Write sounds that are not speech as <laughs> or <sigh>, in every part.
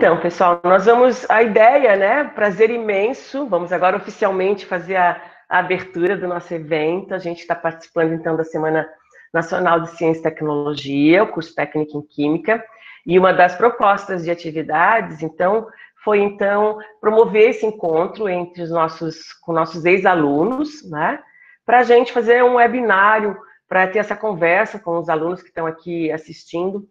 Então, pessoal, nós vamos. A ideia, né? Prazer imenso. Vamos agora oficialmente fazer a, a abertura do nosso evento. A gente está participando, então, da Semana Nacional de Ciência e Tecnologia, o curso técnico em Química. E uma das propostas de atividades, então, foi, então, promover esse encontro entre os nossos, com nossos ex-alunos, né? Para a gente fazer um webinário, para ter essa conversa com os alunos que estão aqui assistindo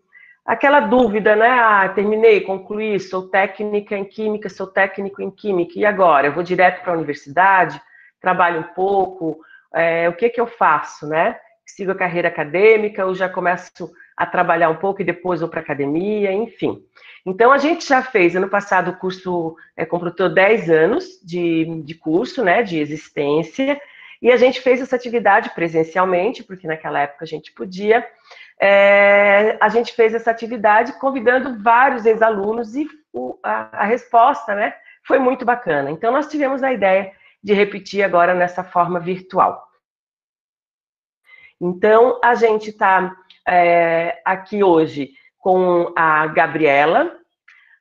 aquela dúvida, né? Ah, terminei, concluí, sou técnica em química, sou técnico em química, e agora? Eu vou direto para a universidade, trabalho um pouco, é, o que que eu faço, né? Sigo a carreira acadêmica, ou já começo a trabalhar um pouco e depois vou para a academia, enfim. Então, a gente já fez, ano passado, o curso é, completou 10 anos de, de curso, né, de existência, e a gente fez essa atividade presencialmente, porque naquela época a gente podia, é, a gente fez essa atividade convidando vários ex-alunos e o, a, a, resposta, né, foi muito bacana. Então, nós tivemos a ideia de repetir agora nessa forma virtual. Então, a gente está é, aqui hoje com a Gabriela,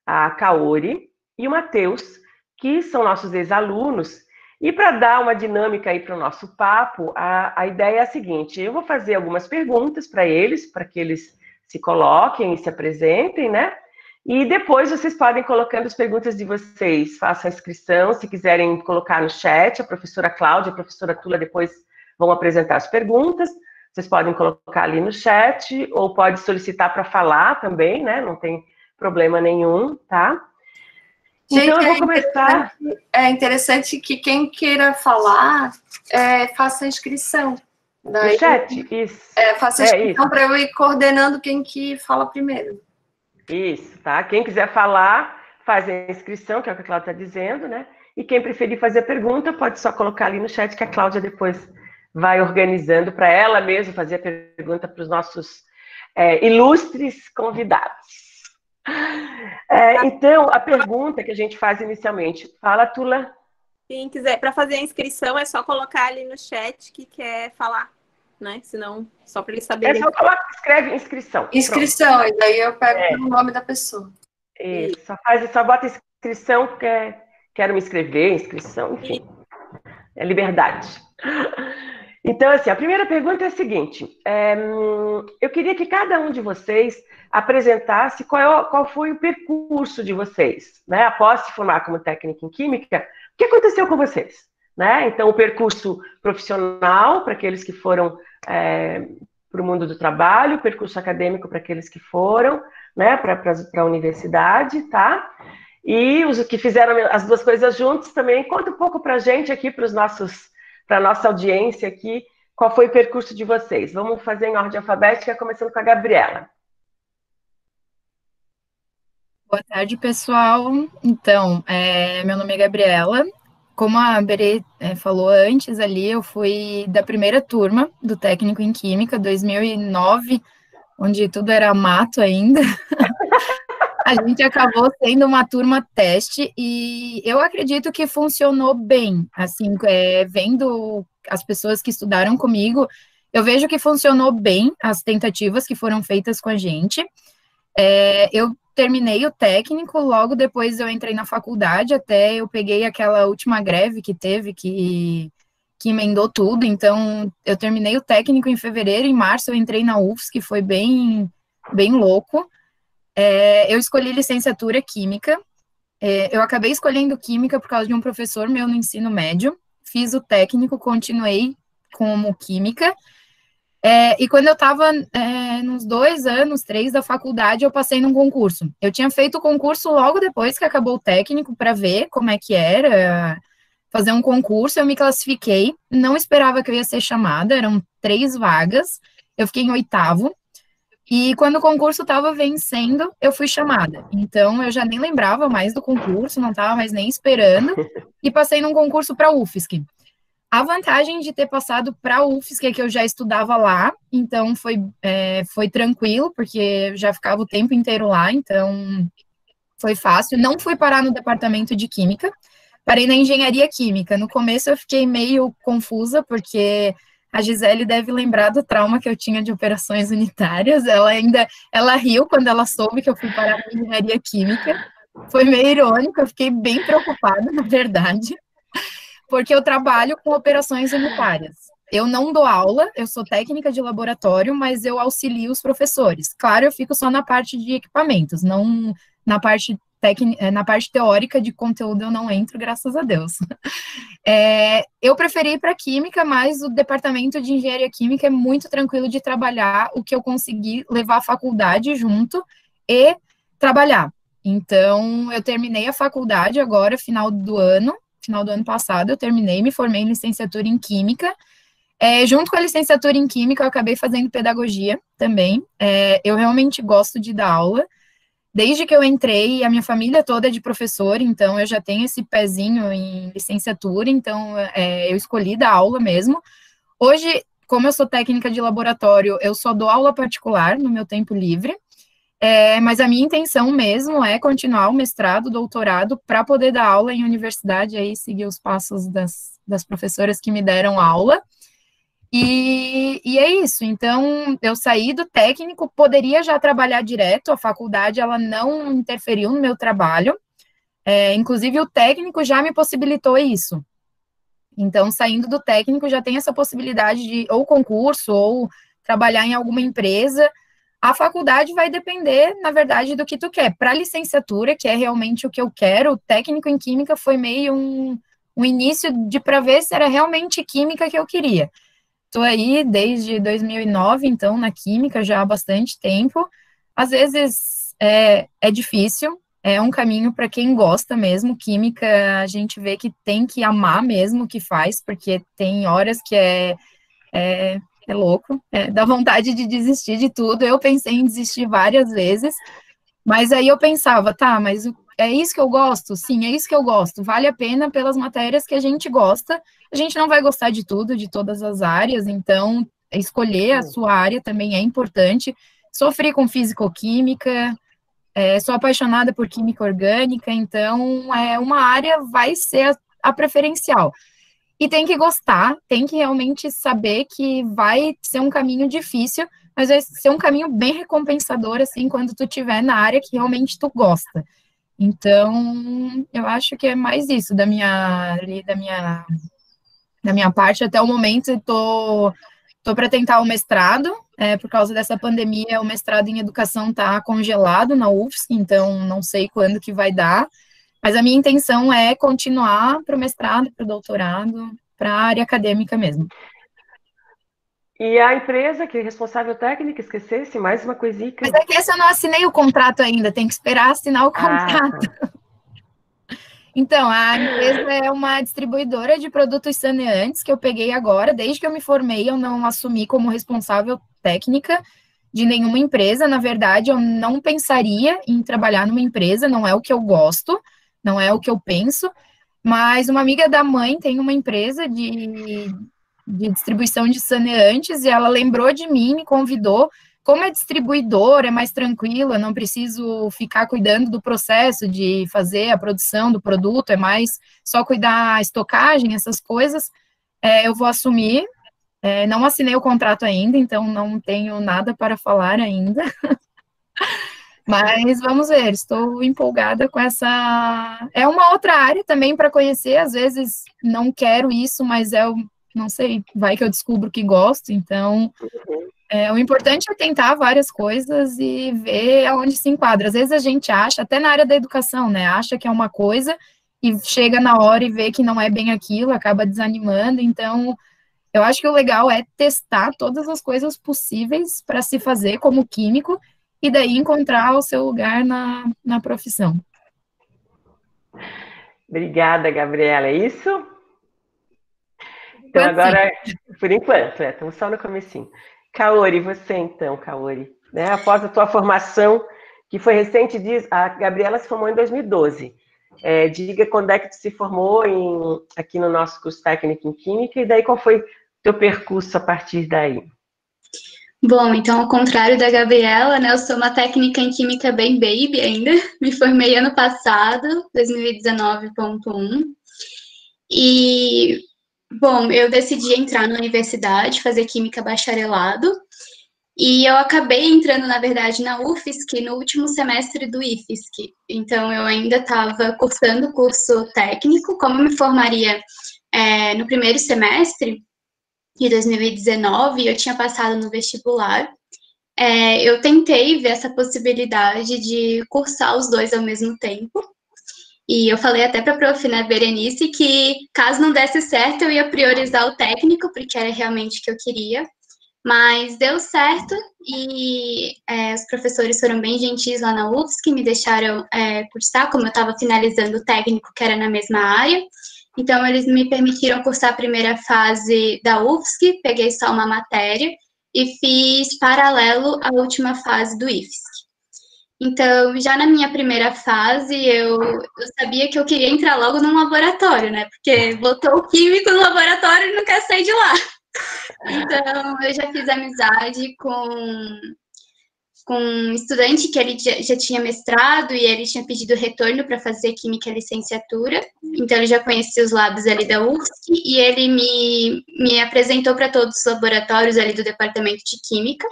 a Kaori e o Matheus, que são nossos ex-alunos e para dar uma dinâmica aí para o nosso papo, a, a ideia é a seguinte: eu vou fazer algumas perguntas para eles, para que eles se coloquem e se apresentem, né? E depois vocês podem colocando as perguntas de vocês, façam a inscrição, se quiserem colocar no chat, a professora Cláudia, a professora Tula depois vão apresentar as perguntas. Vocês podem colocar ali no chat, ou pode solicitar para falar também, né? Não tem problema nenhum, tá? Gente, então, eu vou é começar. É interessante que quem queira falar é, faça a inscrição. Daí, no chat, isso. É, faça a é inscrição é para eu ir coordenando quem que fala primeiro. Isso, tá? Quem quiser falar, faz a inscrição, que é o que a Cláudia está dizendo, né? E quem preferir fazer pergunta, pode só colocar ali no chat que a Cláudia depois vai organizando para ela mesma fazer a pergunta para os nossos é, ilustres convidados. <laughs> É, então, a pergunta que a gente faz inicialmente, fala, Tula. Quem quiser, para fazer a inscrição, é só colocar ali no chat que quer falar, né? Senão, só para eles saberem. É só coloca, escreve inscrição. Inscrição, Pronto. e daí eu pego é. o nome da pessoa. Isso, só, faz, só bota inscrição, quer, quero me inscrever, inscrição, enfim. É liberdade. Então, assim, a primeira pergunta é a seguinte: é, eu queria que cada um de vocês apresentasse qual, é qual foi o percurso de vocês, né? Após se formar como técnica em química, o que aconteceu com vocês? Né? Então, o percurso profissional para aqueles que foram é, para o mundo do trabalho, o percurso acadêmico para aqueles que foram, né, para a universidade, tá? E os que fizeram as duas coisas juntos também, conta um pouco para a gente aqui, para os nossos, para nossa audiência aqui, qual foi o percurso de vocês. Vamos fazer em ordem alfabética, começando com a Gabriela. Boa tarde, pessoal. Então, é, meu nome é Gabriela. Como a Bere é, falou antes ali, eu fui da primeira turma do técnico em Química, 2009, onde tudo era mato ainda. <laughs> a gente acabou sendo uma turma teste e eu acredito que funcionou bem. Assim, é, vendo as pessoas que estudaram comigo, eu vejo que funcionou bem as tentativas que foram feitas com a gente. É, eu terminei o técnico, logo depois eu entrei na faculdade, até eu peguei aquela última greve que teve, que, que emendou tudo, então eu terminei o técnico em fevereiro, em março eu entrei na UFS, que foi bem, bem louco. É, eu escolhi licenciatura química, é, eu acabei escolhendo química por causa de um professor meu no ensino médio, fiz o técnico, continuei como química, é, e quando eu estava é, nos dois anos, três da faculdade, eu passei num concurso. Eu tinha feito o concurso logo depois que acabou o técnico para ver como é que era fazer um concurso. Eu me classifiquei, não esperava que eu ia ser chamada, eram três vagas. Eu fiquei em oitavo. E quando o concurso estava vencendo, eu fui chamada. Então eu já nem lembrava mais do concurso, não estava mais nem esperando. <laughs> E passei num concurso para a UFSC. A vantagem de ter passado para a UFSC é que eu já estudava lá, então foi, é, foi tranquilo, porque já ficava o tempo inteiro lá, então foi fácil. Não fui parar no departamento de Química, parei na Engenharia Química. No começo eu fiquei meio confusa, porque a Gisele deve lembrar do trauma que eu tinha de operações unitárias. Ela ainda ela riu quando ela soube que eu fui parar na Engenharia Química. Foi meio irônico, eu fiquei bem preocupada, <laughs> na verdade, porque eu trabalho com operações unitárias. Eu não dou aula, eu sou técnica de laboratório, mas eu auxilio os professores. Claro, eu fico só na parte de equipamentos, não na parte na parte teórica de conteúdo eu não entro, graças a Deus. <laughs> É, eu preferi ir para química, mas o departamento de engenharia química é muito tranquilo de trabalhar o que eu consegui levar à faculdade junto e trabalhar. Então, eu terminei a faculdade agora, final do ano, final do ano passado, eu terminei, me formei em licenciatura em química. É, junto com a licenciatura em química, eu acabei fazendo pedagogia também. É, eu realmente gosto de dar aula desde que eu entrei, a minha família toda é de professor, então eu já tenho esse pezinho em licenciatura, então é, eu escolhi dar aula mesmo. Hoje, como eu sou técnica de laboratório, eu só dou aula particular no meu tempo livre, é, mas a minha intenção mesmo é continuar o mestrado, doutorado, para poder dar aula em universidade, aí seguir os passos das, das professoras que me deram aula. E, e, é isso. Então, eu saí do técnico, poderia já trabalhar direto. A faculdade ela não interferiu no meu trabalho. É, inclusive, o técnico já me possibilitou isso. Então, saindo do técnico, já tem essa possibilidade de ou concurso ou trabalhar em alguma empresa. A faculdade vai depender, na verdade, do que tu quer. Para licenciatura, que é realmente o que eu quero, o técnico em química foi meio um, um início de para ver se era realmente química que eu queria. Estou aí desde 2009, então, na química já há bastante tempo. Às vezes é, é difícil, é um caminho para quem gosta mesmo. Química, a gente vê que tem que amar mesmo o que faz, porque tem horas que é, é, é louco, é, dá vontade de desistir de tudo. Eu pensei em desistir várias vezes, mas aí eu pensava, tá, mas é isso que eu gosto? Sim, é isso que eu gosto. Vale a pena pelas matérias que a gente gosta. A gente não vai gostar de tudo, de todas as áreas, então escolher a sua área também é importante. Sofri com físico-química, é, sou apaixonada por química orgânica, então é uma área vai ser a, a preferencial. E tem que gostar, tem que realmente saber que vai ser um caminho difícil, mas vai ser um caminho bem recompensador, assim, quando tu estiver na área que realmente tu gosta. Então, eu acho que é mais isso da minha da minha da minha parte até o momento estou tô, tô para tentar o mestrado, é, por causa dessa pandemia, o mestrado em educação está congelado na UFSC, então não sei quando que vai dar, mas a minha intenção é continuar para o mestrado, para o doutorado, para a área acadêmica mesmo. E a empresa que é responsável técnica, esquecesse mais uma coisinha. Mas é que essa eu não assinei o contrato ainda, tem que esperar assinar o contrato. Ah, tá. Então, a empresa é uma distribuidora de produtos saneantes que eu peguei agora, desde que eu me formei, eu não assumi como responsável técnica de nenhuma empresa. Na verdade, eu não pensaria em trabalhar numa empresa, não é o que eu gosto, não é o que eu penso. Mas uma amiga da mãe tem uma empresa de de distribuição de saneantes e ela lembrou de mim, me convidou. Como é distribuidora, é mais tranquila, não preciso ficar cuidando do processo de fazer a produção do produto, é mais só cuidar a estocagem, essas coisas. É, eu vou assumir. É, não assinei o contrato ainda, então não tenho nada para falar ainda. <laughs> Mas vamos ver, estou empolgada com essa. É uma outra área também para conhecer, às vezes não quero isso, mas é não sei, vai que eu descubro que gosto, então é, o importante é tentar várias coisas e ver aonde se enquadra. Às vezes a gente acha, até na área da educação, né, acha que é uma coisa e chega na hora e vê que não é bem aquilo, acaba desanimando, então eu acho que o legal é testar todas as coisas possíveis para se fazer como químico e daí encontrar o seu lugar na, na profissão. Obrigada, Gabriela. É isso? Então agora, por enquanto, é, estamos só no comecinho. Kaori, você então, Kaori, né? Após a tua formação, que foi recente, diz, a Gabriela se formou em 2012. É, diga quando é que tu se formou em, aqui no nosso curso técnico em Química, e daí qual foi o teu percurso a partir daí? Bom, então, ao contrário da Gabriela, né, eu sou uma técnica em Química bem baby ainda, <laughs> me formei ano passado, 2019.1, e Bom, eu decidi entrar na universidade, fazer química bacharelado. E eu acabei entrando, na verdade, na UFSC no último semestre do IFSC. Então, eu ainda estava cursando o curso técnico, como me formaria é, no primeiro semestre de 2019, eu tinha passado no vestibular. É, eu tentei ver essa possibilidade de cursar os dois ao mesmo tempo. E eu falei até para a prof, né, Berenice, que caso não desse certo, eu ia priorizar o técnico, porque era realmente o que eu queria. Mas deu certo e é, os professores foram bem gentis lá na UFSC, me deixaram é, cursar, como eu estava finalizando o técnico, que era na mesma área. Então, eles me permitiram cursar a primeira fase da UFSC, peguei só uma matéria e fiz paralelo à última fase do IFSC. Então, já na minha primeira fase, eu, eu sabia que eu queria entrar logo num laboratório, né? Porque botou o químico no laboratório e não quer sair de lá. Então, eu já fiz amizade com, com um estudante que ele já, já tinha mestrado e ele tinha pedido retorno para fazer química licenciatura. Então, ele já conhecia os labs ali da UFSC e ele me, me apresentou para todos os laboratórios ali do departamento de química.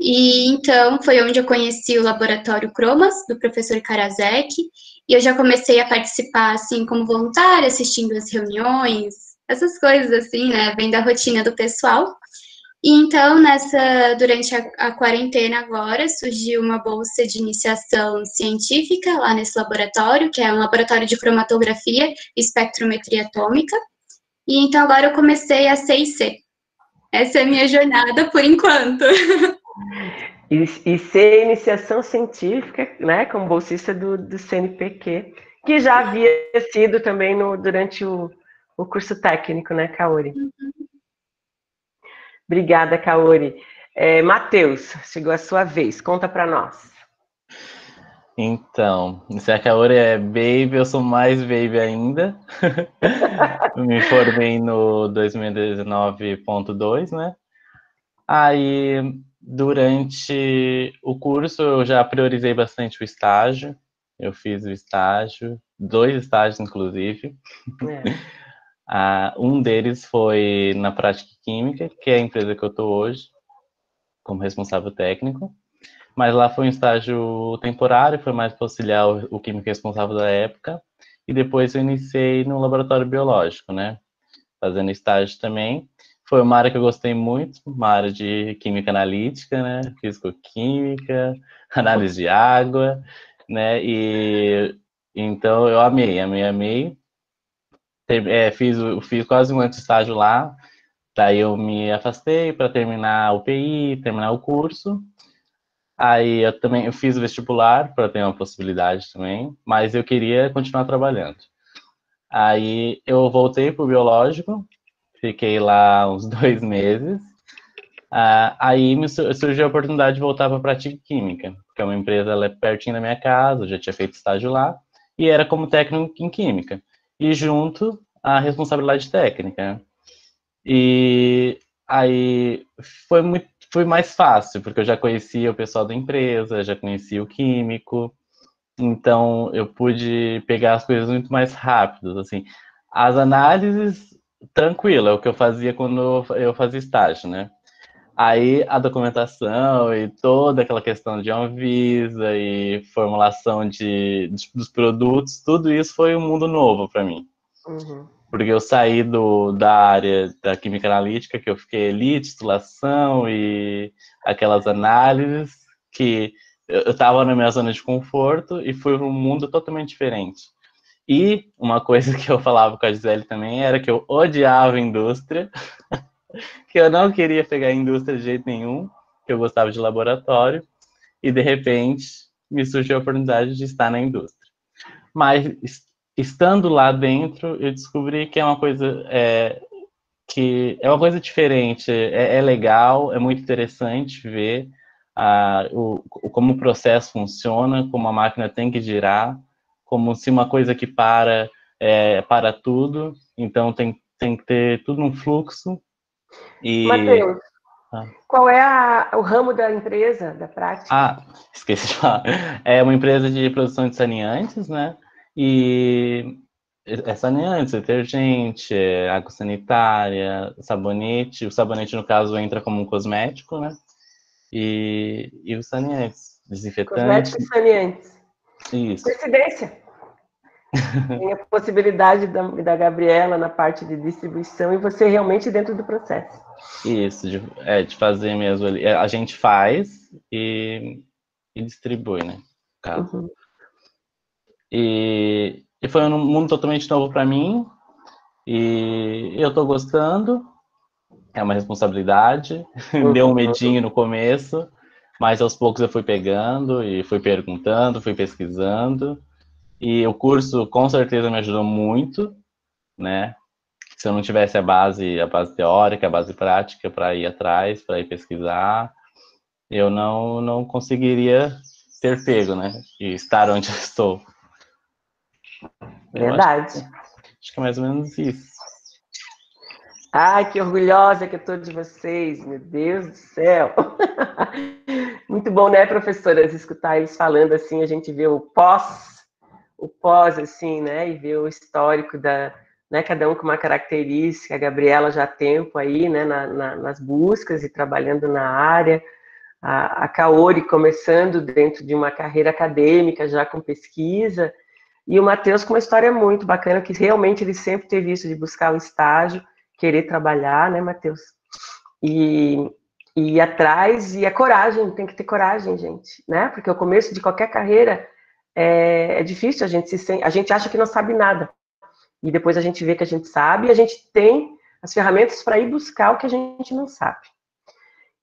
E então foi onde eu conheci o laboratório Cromas, do professor Karasek, e eu já comecei a participar assim como voluntária, assistindo as reuniões, essas coisas assim, né, vendo a rotina do pessoal. E então, nessa, durante a, a, quarentena agora, surgiu uma bolsa de iniciação científica lá nesse laboratório, que é um laboratório de cromatografia e espectrometria atômica. E então agora eu comecei a CIC. Essa é a minha jornada por enquanto. <laughs> E, e ser iniciação científica, né, como bolsista do, do CNPq, que já havia sido também no, durante o, o curso técnico, né, Kaori? Obrigada, Kaori. É, Matheus, chegou a sua vez, conta para nós. Então, se a Kaori é baby, eu sou mais baby ainda. <laughs> Me formei no 2019.2, né? Aí, durante o curso, eu já priorizei bastante o estágio. Eu fiz o estágio, dois estágios, inclusive. É. <laughs> Ah, um deles foi na Prática Química, que é a empresa que eu estou hoje, como responsável técnico. Mas lá foi um estágio temporário, foi mais para auxiliar o, o químico responsável da época. E depois eu iniciei no laboratório biológico, né? Fazendo estágio também. Foi uma área que eu gostei muito, uma área de química analítica, né? Físico-química, <laughs> análise de água, né? E então eu amei, amei, amei é, fiz, fiz quase um estágio lá, daí eu me afastei para terminar o PI, terminar o curso. Aí eu também eu fiz o vestibular para ter uma possibilidade também, mas eu queria continuar trabalhando. Aí eu voltei para o biológico, fiquei lá uns <laughs> dois meses. Ah, aí me surgiu a oportunidade de voltar para a prática química, que é uma empresa é pertinho da minha casa, eu já tinha feito estágio lá, e era como técnico em química e junto a responsabilidade técnica. E aí foi muito foi mais fácil, porque eu já conhecia o pessoal da empresa, já conhecia o químico, então eu pude pegar as coisas muito mais rápidas, assim. As análises tranquila, é o que eu fazia quando eu fazia estágio, né? Aí a documentação e toda aquela questão de Anvisa e formulação de, de dos produtos, tudo isso foi um mundo novo para mim. Uhum. Porque eu saí do, da área da química analítica, que eu fiquei ali, titulação e aquelas análises, que eu estava na minha zona de conforto e fui para um mundo totalmente diferente. E uma coisa <laughs> que eu falava com a Gisele também era que eu odiava a indústria. <laughs> que eu não queria pegar a indústria de jeito nenhum, que eu gostava de laboratório, e de repente me surgiu a oportunidade de estar na indústria. Mas estando lá dentro, eu descobri que é uma coisa é, que é uma coisa diferente, é, é, legal, é muito interessante ver a, o, como o processo funciona, como a máquina tem que girar, como se uma coisa que para é, para tudo, então tem, tem que ter tudo um fluxo e... Matheus, ah. qual é a, o ramo da empresa, da prática? Ah, <laughs> esqueci de falar. É uma empresa de produção de saneantes, né? E é saneante, detergente, água sanitária, sabonete. O sabonete, no caso, entra como um cosmético, né? e, e os saneantes, desinfetantes. Cosméticos saneantes. Isso. Coincidência. <laughs> Tem a possibilidade da, da Gabriela na parte de distribuição e você realmente dentro do processo. Isso, de, é, de fazer mesmo ali. A gente faz e, e distribui, né? Uhum. E, e foi um mundo totalmente novo para mim. E eu tô gostando. É uma responsabilidade. Uhum. <laughs> Deu um medinho no começo, mas aos poucos eu fui pegando e fui perguntando, fui pesquisando. E o curso com certeza me ajudou muito, né? Se eu não tivesse a base, a base teórica, a base prática para ir atrás, para ir pesquisar, eu não não conseguiria ter pego, né? E estar onde <laughs> eu estou. Verdade. Acho acho que é mais ou menos isso. Ai, que orgulhosa que eu estou de vocês, meu Deus do céu. <laughs> Muito bom, né, professoras, escutar eles falando assim, a gente vê o pós, o pós, assim, né, e ver o histórico da, né, cada um com uma característica, a Gabriela já há tempo aí, né, na, na, nas buscas e trabalhando na área, a, a Kaori começando dentro de uma carreira acadêmica, já com pesquisa, e o Matheus com uma história muito bacana, que realmente ele sempre teve isso de buscar o estágio, querer trabalhar, né, Matheus? E, e ir atrás, e a coragem, tem que ter coragem, gente, né? Porque o começo de qualquer carreira é, é difícil, a gente, se, a gente acha que não sabe nada. E depois a gente vê que a gente sabe, e a gente tem as ferramentas para ir buscar o que a gente não sabe.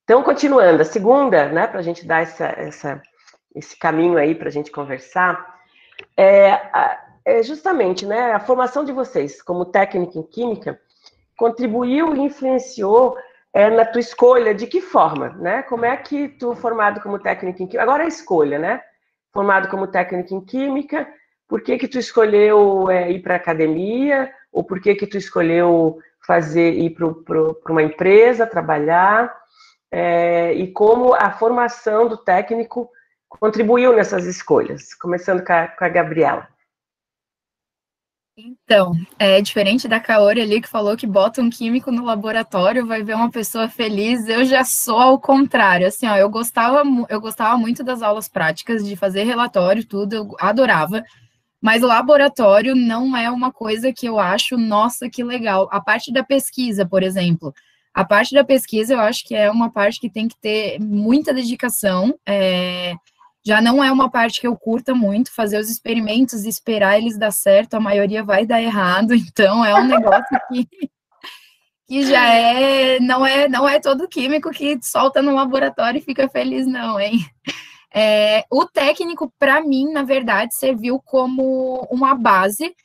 Então, continuando, a segunda, né, para a gente dar essa, essa, esse caminho aí para a gente conversar, é, é justamente né, a formação de vocês como técnica em química contribuiu e influenciou é, na tua escolha, de que forma, né? Como é que tu, formado como técnico em química, agora é a escolha, né? Formado como técnico em química, por que que tu escolheu é, ir para academia, ou por que que tu escolheu fazer, ir para uma empresa, trabalhar, é, e como a formação do técnico contribuiu nessas escolhas, começando com a, com a Gabriela. Então, é diferente da Kaori ali que falou que bota um químico no laboratório, vai ver uma pessoa feliz. Eu já sou ao contrário. Assim, ó, eu gostava, eu gostava muito das aulas práticas, de fazer relatório, tudo, eu adorava. Mas laboratório não é uma coisa que eu acho, nossa, que legal. A parte da pesquisa, por exemplo. A parte da pesquisa, eu acho que é uma parte que tem que ter muita dedicação. É já não é uma parte que eu curta muito, fazer os experimentos e esperar eles dar certo, a maioria vai dar errado, <laughs> então é um negócio que, que já é não, é, não é todo químico que solta no laboratório e fica feliz, não, hein? É, o técnico, para mim, na verdade, serviu como uma base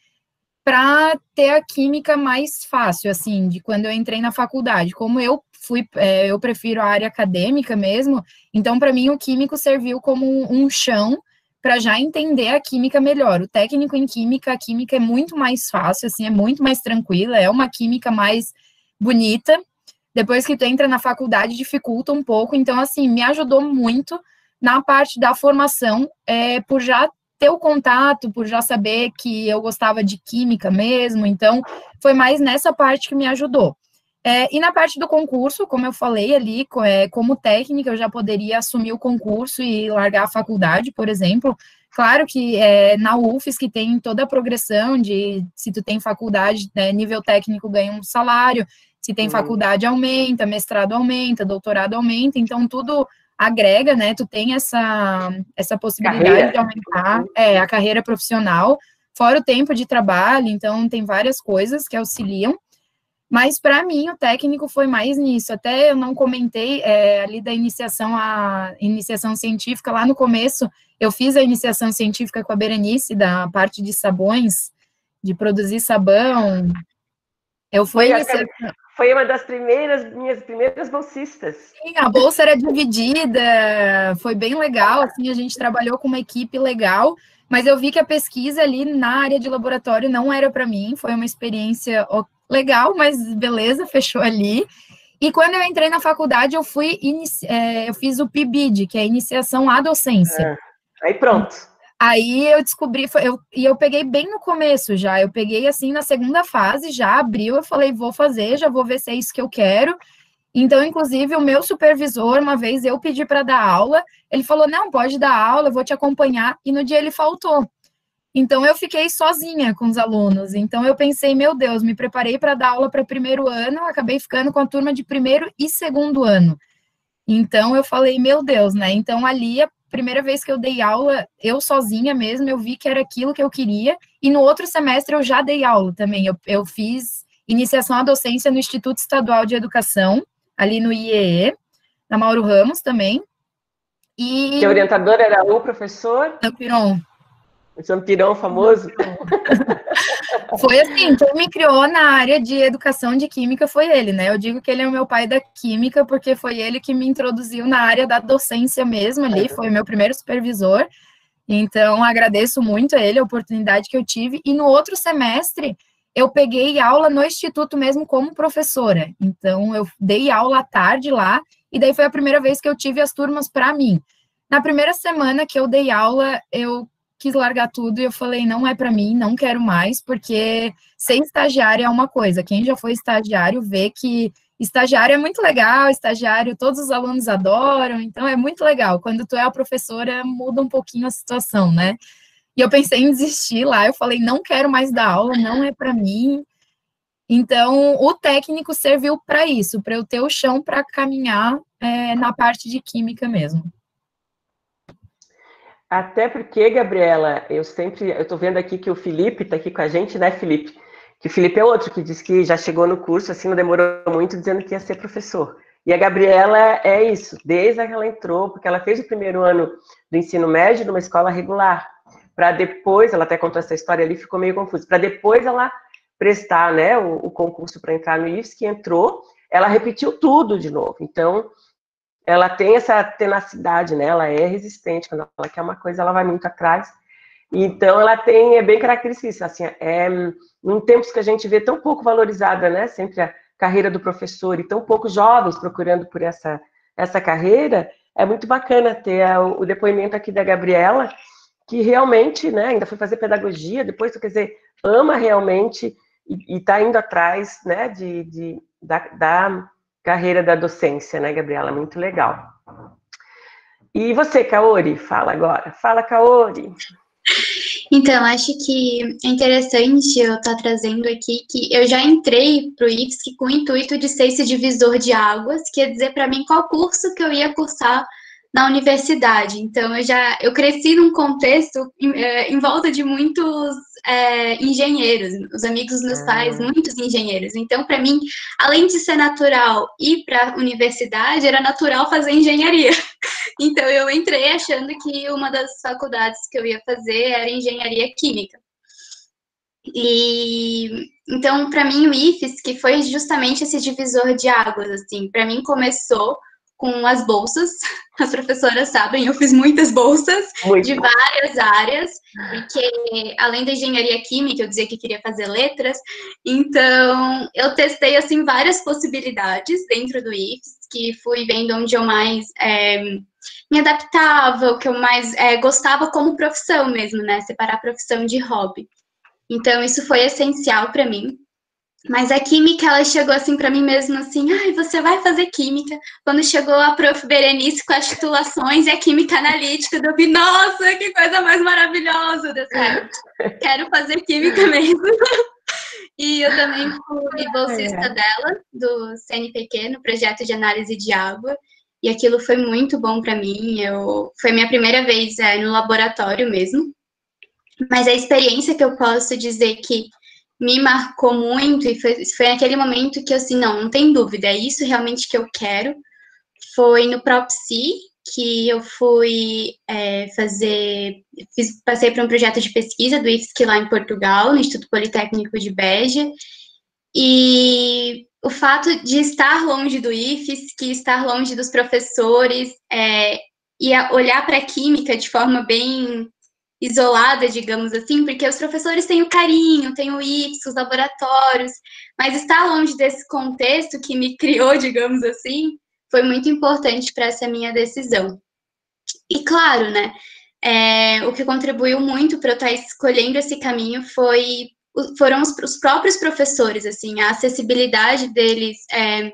para ter a química mais fácil, assim, de quando eu entrei na faculdade. Como eu fui, é, eu prefiro a área acadêmica mesmo, então para mim o químico serviu como um, um chão para já entender a química melhor. O técnico em química, a química é muito mais fácil, assim, é muito mais tranquila, é uma química mais bonita. Depois que tu entra na faculdade, dificulta um pouco. Então, assim, me ajudou muito na parte da formação, é, por já ter o contato, por já saber que eu gostava de química mesmo. Então, foi mais nessa parte que me ajudou. É, e na parte do concurso, como eu falei ali, é, como técnica, eu já poderia assumir o concurso e largar a faculdade, por exemplo. Claro que é, na UFES, que tem toda a progressão de se tu tem faculdade, né, nível técnico ganha um salário, se tem uhum. faculdade aumenta, mestrado aumenta, doutorado aumenta, então tudo agrega, né? Tu tem essa, essa possibilidade carreira. de aumentar é, a carreira profissional, fora o tempo de trabalho, então tem várias coisas que auxiliam. Mas para mim o técnico foi mais nisso. Até eu não comentei é, ali da iniciação a iniciação científica lá no começo. Eu fiz a iniciação científica com a Berenice da parte de sabões, de produzir sabão. Eu fui foi, iniciação... foi uma das primeiras minhas primeiras bolsistas. Sim, a bolsa era dividida, foi bem legal. Assim, a gente trabalhou com uma equipe legal mas eu vi que a pesquisa ali na área de laboratório não era para mim, foi uma experiência legal, mas beleza, <laughs> fechou ali. E quando eu entrei na faculdade, eu fui é, eu fiz o PIBID, que é a iniciação à docência. É. Aí pronto. Aí eu descobri, eu, e eu peguei bem no começo já, eu peguei assim na segunda fase, já abriu, eu falei, vou fazer, já vou ver se é isso que eu quero. Então, inclusive, o meu supervisor, uma vez eu pedi para dar aula, ele falou: não, pode dar aula, eu vou te acompanhar, e no dia ele faltou. Então, eu fiquei sozinha com os alunos. Então, eu pensei: meu Deus, me preparei para dar aula para primeiro ano, acabei ficando com a turma de primeiro e segundo ano. Então, eu falei: meu Deus, né? Então, ali, a primeira vez que eu dei aula, eu sozinha mesmo, eu vi que era aquilo que eu queria, e no outro semestre eu já dei aula também. Eu, eu fiz iniciação à docência no Instituto Estadual de Educação ali no IEE, na Mauro Ramos também. E... Que orientador era o professor? Zampiron. O Zampiron famoso? <laughs> foi assim, quem me criou na área de educação de química foi ele, né? Eu digo que ele é o meu pai da química, porque foi ele que me introduziu na área da docência mesmo ali, foi o meu primeiro supervisor. Então, agradeço muito a ele a oportunidade que eu tive. E no outro semestre, eu peguei aula no instituto mesmo como professora. Então, eu dei aula à tarde lá, e daí foi a primeira vez que eu tive as turmas para mim. Na primeira semana que eu dei aula, eu quis largar tudo e eu falei, não é para mim, não quero mais, porque ser estagiário é uma coisa. Quem já foi estagiário vê que estagiário é muito legal, estagiário todos os alunos adoram, então é muito legal. Quando tu é a professora, muda um pouquinho a situação, né? E eu pensei em desistir lá, eu falei, não quero mais dar aula, não é para mim. Então, o técnico serviu para isso, para eu ter o chão para caminhar é, na parte de química mesmo. Até porque, Gabriela, eu sempre, eu estou vendo aqui que o Felipe está aqui com a gente, né, Felipe? Que o Felipe é outro que disse que já chegou no curso, assim, não demorou muito, dizendo que ia ser professor. E a Gabriela é isso, desde que ela entrou, porque ela fez o primeiro ano do ensino médio numa escola regular para depois, ela até contou essa história ali, ficou meio confusa, para depois ela prestar né, o, o concurso para entrar no IFES, que entrou, ela repetiu tudo de novo. Então, ela tem essa tenacidade, né? Ela é resistente, quando ela quer uma coisa, ela vai muito atrás. Então, ela tem, é bem característica assim, é, em tempos que a gente vê tão pouco valorizada, né, sempre a carreira do professor, e tão poucos jovens procurando por essa, essa carreira, é muito bacana ter a, o depoimento aqui da Gabriela, que realmente, né, ainda foi fazer pedagogia, depois, quer dizer, ama realmente e está indo atrás, né, de, de da, da, carreira da docência, né, Gabriela? Muito legal. E você, Kaori, fala agora. Fala, Kaori. Então, acho que é interessante eu estar tá trazendo aqui que eu já entrei para o IFSC com o intuito de ser esse divisor de águas, quer dizer para mim qual curso que eu ia cursar na universidade. Então, eu já eu cresci num contexto em, é, em volta de muitos é, engenheiros, os amigos dos meus pais, ah. muitos engenheiros. Então, para mim, além de ser natural ir para a universidade, era natural fazer engenharia. <laughs> Então, eu entrei achando que uma das faculdades que eu ia fazer era engenharia química. E então, para mim, o IFES, que foi justamente esse divisor de águas, assim, para mim começou com as bolsas. <laughs> As professoras sabem, eu fiz muitas bolsas Muito de várias áreas, porque além da engenharia química, eu dizia que queria fazer letras, então eu testei assim várias possibilidades dentro do IFES, que fui vendo onde eu mais é, me adaptava, o que eu mais é, gostava como profissão mesmo, né? Separar profissão de hobby. Então, isso foi essencial para mim. Mas a química, ela chegou assim para mim mesmo, assim, ai, você vai fazer química. Quando chegou a prof. Berenice com as titulações e a química analítica, eu vi, nossa, que coisa mais maravilhosa, deu certo. <laughs> Quero fazer química mesmo. <laughs> e eu também fui bolsista é. dela, do CNPq, no projeto de análise de água. E aquilo foi muito bom para mim. Eu, foi minha primeira vez é, no laboratório mesmo. Mas a experiência que eu posso dizer que me marcou muito e foi, foi naquele momento que eu assim, não, não tem dúvida, é isso realmente que eu quero. Foi no PropSci que eu fui é, fazer, fiz, passei por um projeto de pesquisa do IFSC lá em Portugal, no Instituto Politécnico de Beja, e o fato de estar longe do IFSC, estar longe dos professores, é, e olhar para a química de forma bem isolada, digamos assim, porque os professores têm o carinho, têm o IPS, os laboratórios, mas estar longe desse contexto que me <laughs> criou, digamos assim, foi muito importante para essa minha decisão. E claro, né, é, o que contribuiu muito para eu estar escolhendo esse caminho foi foram os, os, próprios professores, assim, a acessibilidade deles é,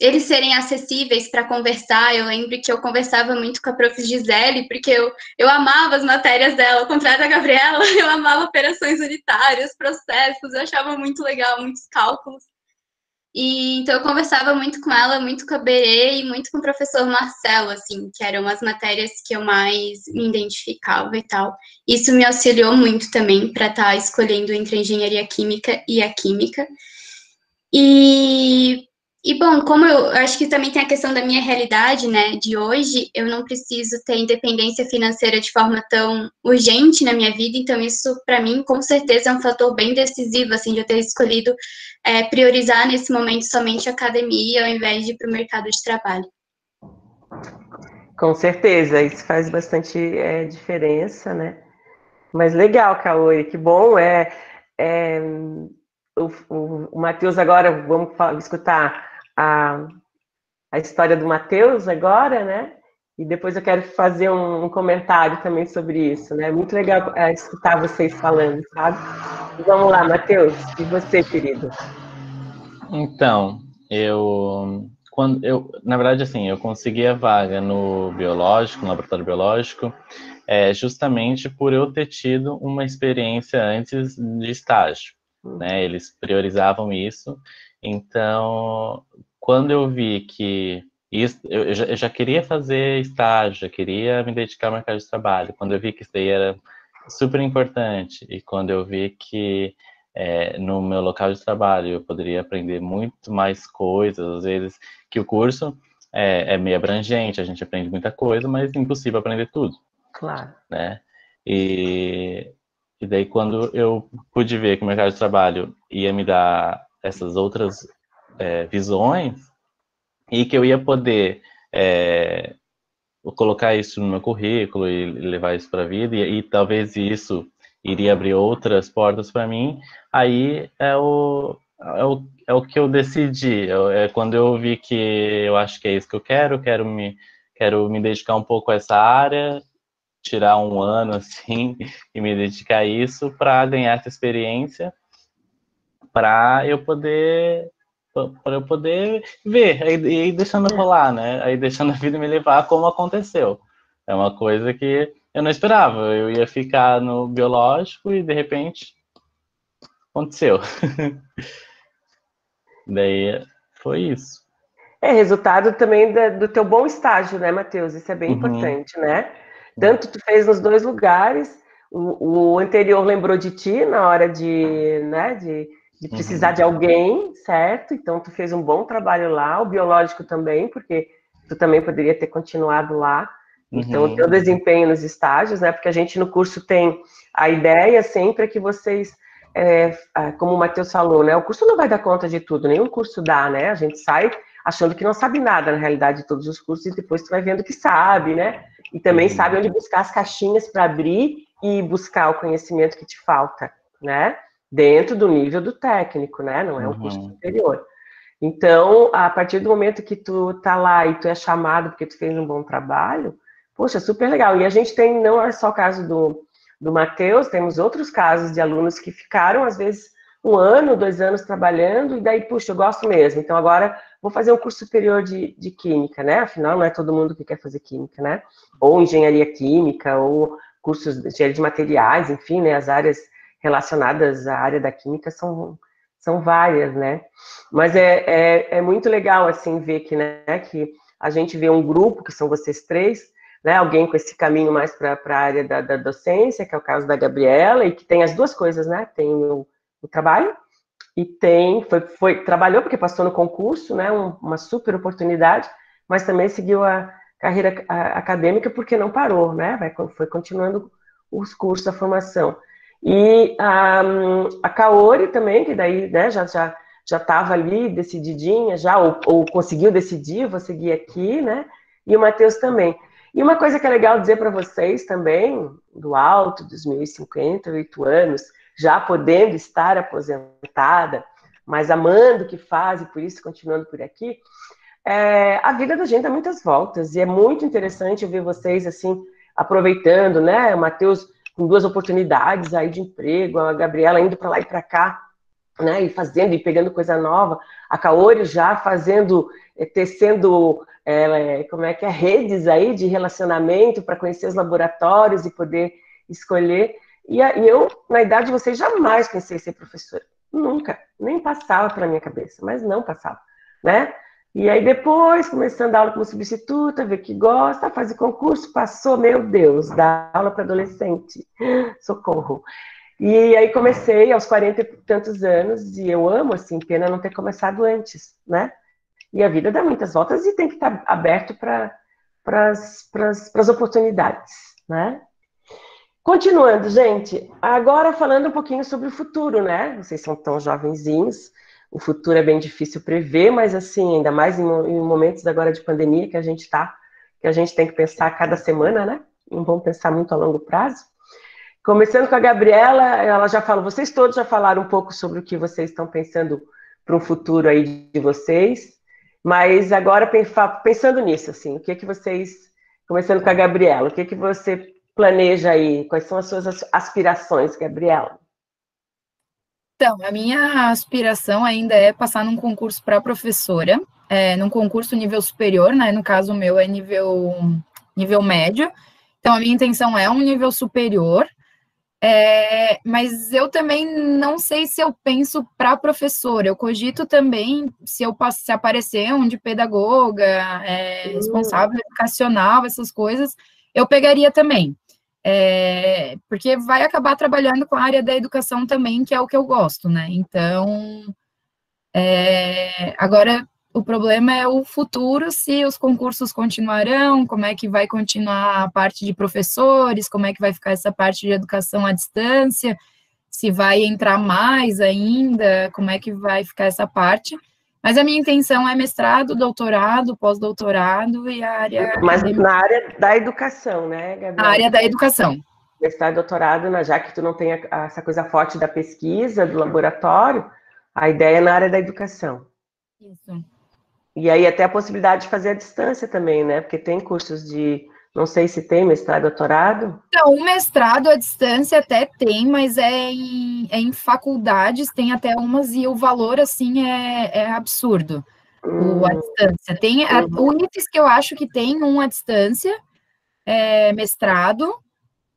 eles serem acessíveis para conversar. Eu lembro que eu conversava muito com a prof. Gisele, porque eu, eu amava as matérias dela, ao contrário da Gabriela, <laughs> eu amava operações unitárias, processos, eu achava muito legal, muitos cálculos. E, então eu conversava muito com ela, muito com a Berê e muito com o professor Marcelo, assim, que eram as matérias que eu mais me identificava e tal. Isso me auxiliou muito também para estar tá escolhendo entre a engenharia química e a química. E e bom, como eu acho que também tem a questão da minha realidade, né, de hoje, eu não preciso ter independência financeira de forma tão urgente na minha vida, então isso para mim com certeza é um fator bem decisivo, assim, de eu ter escolhido é, priorizar nesse momento somente a academia ao invés de ir para o mercado de trabalho. Com certeza, isso faz bastante é, diferença, né? Mas legal, Kaori, que bom é, é o, o, o Matheus agora, vamos escutar a, a história do Mateus agora, né? E depois eu quero fazer um, um, comentário também sobre isso, né? Muito legal é, escutar vocês falando, sabe? Vamos lá, Matheus, e você, querido? Então, eu quando eu, na verdade, assim, eu consegui a vaga no biológico, no laboratório biológico, é, justamente por eu ter tido uma experiência antes de estágio, né? Eles priorizavam isso. Então, quando eu vi que isso, eu, já, eu já queria fazer estágio, queria me dedicar ao mercado de trabalho, quando eu vi que isso daí era super importante e quando eu vi que é, no meu local de trabalho eu poderia aprender muito mais coisas, às vezes que o curso é, é meio abrangente, a gente aprende muita coisa, mas é impossível aprender tudo. Claro. Né? E, e daí quando eu pude ver que o mercado de trabalho ia me dar essas outras é, visões e que eu ia poder é, colocar isso no meu currículo e levar isso para a vida e, e, talvez isso iria abrir outras portas para mim. Aí é o, é o, é o que eu decidi. É, quando eu vi que eu acho que é isso que eu quero, quero me quero me dedicar um pouco a essa área, tirar um ano <laughs> assim e me dedicar a isso para ganhar essa experiência, para eu poder para eu poder ver, e deixando é. rolar, né? Aí deixando a vida me levar como aconteceu. É uma coisa que eu não esperava. Eu ia ficar no biológico e de repente aconteceu. <laughs> Daí foi isso. É resultado também da, do teu bom estágio, né, Matheus? Isso é bem uhum. importante, né? Tanto tu fez nos dois lugares, o, o anterior lembrou de ti na hora de, né, de de precisar uhum. de alguém, certo? Então tu fez um bom trabalho lá, o biológico também, porque tu também poderia ter continuado lá. Então, uhum. o teu desempenho nos estágios, né? Porque a gente no curso tem a ideia sempre é que vocês, é, como o Matheus falou, né? O curso não vai dar conta de tudo, nenhum curso dá, né? A gente sai achando que não sabe nada, na realidade, de todos os cursos, e depois tu vai vendo que sabe, né? E também uhum. sabe onde buscar as caixinhas para abrir e buscar o conhecimento que te falta, né? Dentro do nível do técnico, né? Não é um uhum. curso superior. Então, a partir do momento que tu tá lá e tu é chamado porque tu fez um bom trabalho, poxa, super legal. E a gente tem, não é só o caso do, do Matheus, temos outros casos de alunos que ficaram, às vezes, um ano, dois anos trabalhando, e daí, puxa, eu gosto mesmo. Então, agora vou fazer um curso superior de, de química, né? Afinal, não é todo mundo que quer fazer química, né? Ou engenharia química, ou cursos de engenharia de materiais, enfim, né? As áreas relacionadas à área da química são, são várias, né? Mas é, é, é muito legal, assim, ver que, né, que a gente vê um grupo, que são vocês três, né, alguém com esse caminho mais para a área da, da, docência, que é o caso da Gabriela, e que tem as duas coisas, né? Tem o, o trabalho e tem, foi, foi, trabalhou porque passou no concurso, né? Um, uma super oportunidade, mas também seguiu a carreira acadêmica porque não parou, né? Vai, foi continuando os cursos, a formação. E a, a Kaori também, que daí né, já já já estava ali decididinha, já ou, ou, conseguiu decidir, vou seguir aqui, né? E o Matheus também. E uma coisa que é legal dizer para vocês também, do alto dos meus 58 anos, já podendo estar aposentada, mas amando o que faz e por isso continuando por aqui, é, a vida da gente dá muitas voltas e é muito interessante ver vocês assim aproveitando, né? O Matheus com duas oportunidades aí de emprego, a Gabriela indo para lá e para cá, né, e fazendo e pegando coisa nova, a Kaori já fazendo, eh, tecendo, é, como é que é, redes aí de relacionamento para conhecer os laboratórios e poder escolher. E, a, e eu, na idade de vocês, jamais pensei em ser professora. Nunca. Nem passava pela minha cabeça, mas não passava, né? E aí depois, começando a aula como substituta, ver que gosta, fazer concurso, passou, meu Deus, dar aula para adolescente. <gasps> Socorro. E aí comecei aos 40 e tantos anos, e eu amo, assim, pena não ter começado antes, né? E a vida dá muitas voltas e tem que estar aberto para as oportunidades, né? Continuando, gente, agora falando um pouquinho sobre o futuro, né? Vocês são tão jovenzinhos, o futuro é bem difícil prever, mas assim, ainda mais em, em momentos agora de pandemia que a gente está, que a gente tem que pensar cada semana, né? Não vamos pensar muito a longo prazo. Começando com a Gabriela, ela já falou, vocês todos já falaram um pouco sobre o que vocês estão pensando para um futuro aí de vocês, mas agora pensando nisso, assim, o que é que vocês, começando com a Gabriela, o que é que você planeja aí? Quais são as suas aspirações, Gabriela? Então, a minha aspiração ainda é passar num concurso para professora, é, num concurso nível superior, né? No caso, o meu é nível, nível médio. Então, a minha intenção é um nível superior. É, mas eu também não sei se eu penso para professora. Eu cogito também se eu se aparecer um de pedagoga, é, responsável educacional, essas coisas, eu pegaria também é, porque vai acabar trabalhando com a área da educação também, que é o que eu gosto, né? Então, é, agora o problema é o futuro, se os concursos continuarão, como é que vai continuar a parte de professores, como é que vai ficar essa parte de educação à distância, se vai entrar mais ainda, como é que vai ficar essa parte. Mas a minha intenção é mestrado, doutorado, pós-doutorado e a área. Mas na área da educação, né, Gabriel? Na área da educação. Mestrado, doutorado, já que tu não tem essa coisa forte da pesquisa, do laboratório, a ideia é na área da educação. Isso. E aí até a possibilidade de fazer a distância também, né? Porque tem cursos de não sei se tem mestrado, doutorado. Não, o mestrado à distância até tem, mas é em, é em faculdades, tem até umas, e o valor, assim, é, é absurdo. Hum. O à distância. Tem a, uhum. o IFES que eu acho que tem um à distância, é, mestrado,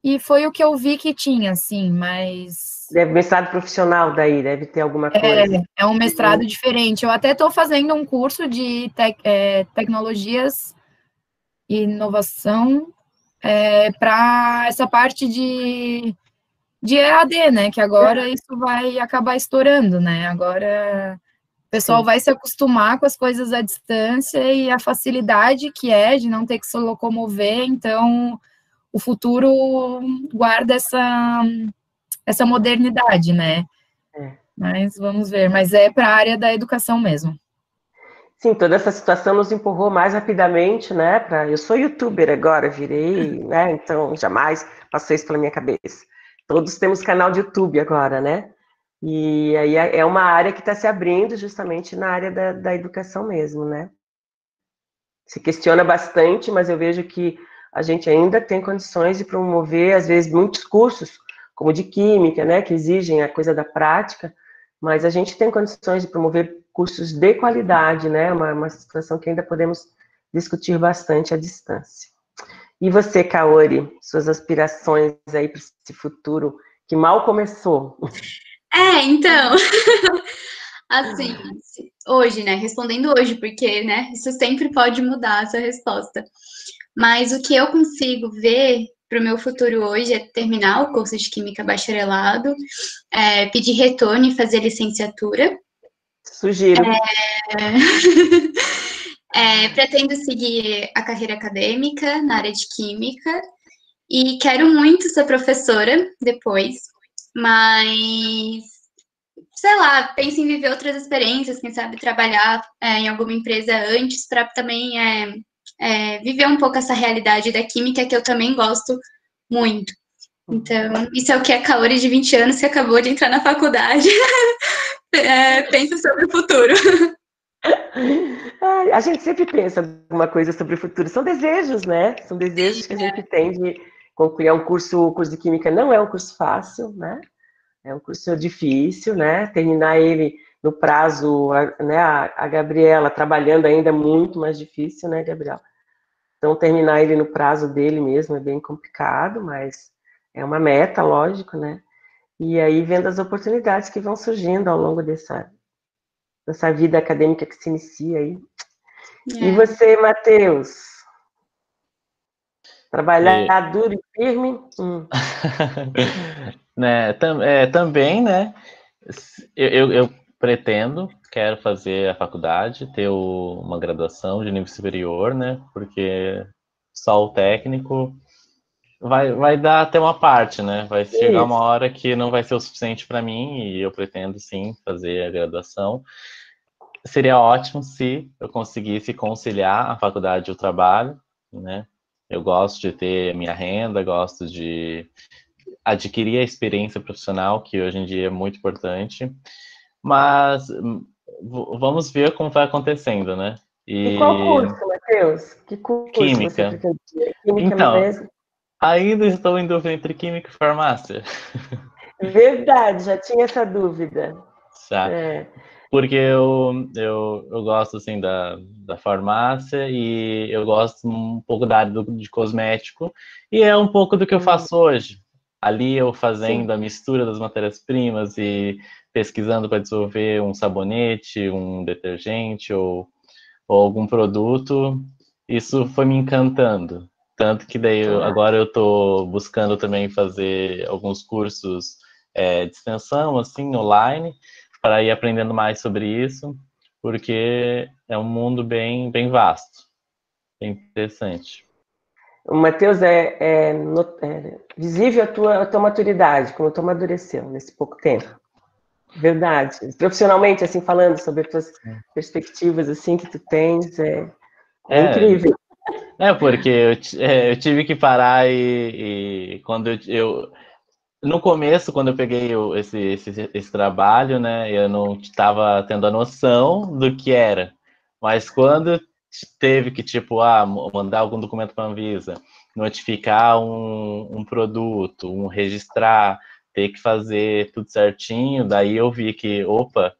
e foi o que eu vi que tinha, assim, mas. Deve mestrado profissional daí, deve ter alguma é, coisa. É, é um mestrado uhum. diferente. Eu até estou fazendo um curso de tec, é, tecnologias inovação é, para essa parte de, de EAD, né? Que agora é. isso vai acabar estourando, né? Agora o pessoal Sim. vai se acostumar com as coisas à distância e a facilidade que é de não ter que se locomover, então o futuro guarda essa, essa modernidade, né? É. Mas vamos ver, mas é para a área da educação mesmo. Sim, toda essa situação nos empurrou mais rapidamente, né? Pra... Eu sou youtuber agora, virei, <laughs> né? Então jamais passou isso pela minha cabeça. Todos temos canal de YouTube agora, né? E aí é, é uma área que está se abrindo justamente na área da, da educação mesmo, né? Se questiona bastante, mas eu vejo que a gente ainda tem condições de promover, às vezes, muitos cursos, como de química, né, que exigem a coisa da prática, mas a gente tem condições de promover cursos de qualidade, né? Uma, uma situação que ainda podemos discutir bastante à distância. E você, Kaori, suas aspirações aí para esse futuro que mal começou? É, então, <laughs> assim, hoje, né? Respondendo hoje, porque, né? Isso sempre pode mudar essa resposta. Mas o que eu consigo ver para o meu futuro hoje é terminar o curso de Química Bacharelado, é, pedir retorno e fazer licenciatura. Sugiro. É, <laughs> é, pretendo seguir a carreira acadêmica na área de Química e quero muito ser professora depois, mas sei lá, penso em viver outras experiências, quem sabe trabalhar é, em alguma empresa antes para também é, é, viver um pouco essa realidade da química que eu também gosto muito. Então, isso é o que a Kaori de 20 anos que acabou de entrar na faculdade <laughs> é, pensa sobre o futuro. <laughs> A gente sempre pensa alguma coisa sobre o futuro. São desejos, né? São desejos que a gente tem de concluir um curso. O curso de Química não é um curso fácil, né? É um curso difícil, né? Terminar ele no prazo, né? A, a Gabriela trabalhando ainda é muito mais difícil, né, Gabriela? Então, terminar ele no prazo dele mesmo é bem complicado, mas é uma meta, lógico, né? E aí, vendo as oportunidades que vão surgindo ao longo dessa, dessa vida acadêmica que se inicia aí. É. E você, Matheus? Trabalhar duro e firme? Hum. <laughs> né, tam, é, também, né? Eu, eu, eu, pretendo, quero fazer a faculdade, ter o, uma graduação de nível superior, né? Porque só o técnico vai, vai dar até uma parte, né? Vai Isso. chegar uma hora que não vai ser o suficiente para mim e eu pretendo sim fazer a graduação. Seria ótimo se eu conseguisse conciliar a faculdade e o trabalho, né? Eu gosto de ter minha renda, gosto de adquirir a experiência profissional, que hoje em dia é muito importante. Mas vamos ver como vai acontecendo, né? E, e qual curso, Matheus? Que curso Química. Química então, mesmo? Ainda estou em dúvida entre Química e Farmácia. Verdade, já tinha essa dúvida. Já. É. Porque eu, eu, eu gosto, assim, da, da farmácia e eu gosto um pouco da área do, de cosmético e é um pouco do que eu hum. faço hoje. Ali eu fazendo Sim. a mistura das matérias-primas e pesquisando para desenvolver um sabonete, um detergente ou, ou algum produto, isso foi me encantando. Tanto que daí eu, agora eu estou buscando também fazer alguns cursos é, de extensão, assim, online, para ir aprendendo mais sobre isso, porque é um mundo bem, bem vasto, bem interessante. O Matheus, é, é, é, visível a tua, a tua maturidade, como tu amadureceu nesse pouco tempo. Verdade. Profissionalmente, assim, falando sobre as tuas perspectivas, assim, que tu tens, é, é, é incrível. É, porque eu, é, eu, tive que parar e, e quando eu, eu, No começo, quando eu peguei esse, esse, esse trabalho, né, eu não estava tendo a noção do que era. Mas quando teve que, tipo, ah, mandar algum documento para a Anvisa, notificar um, um produto, um registrar, ter que fazer tudo certinho, daí eu vi que, opa,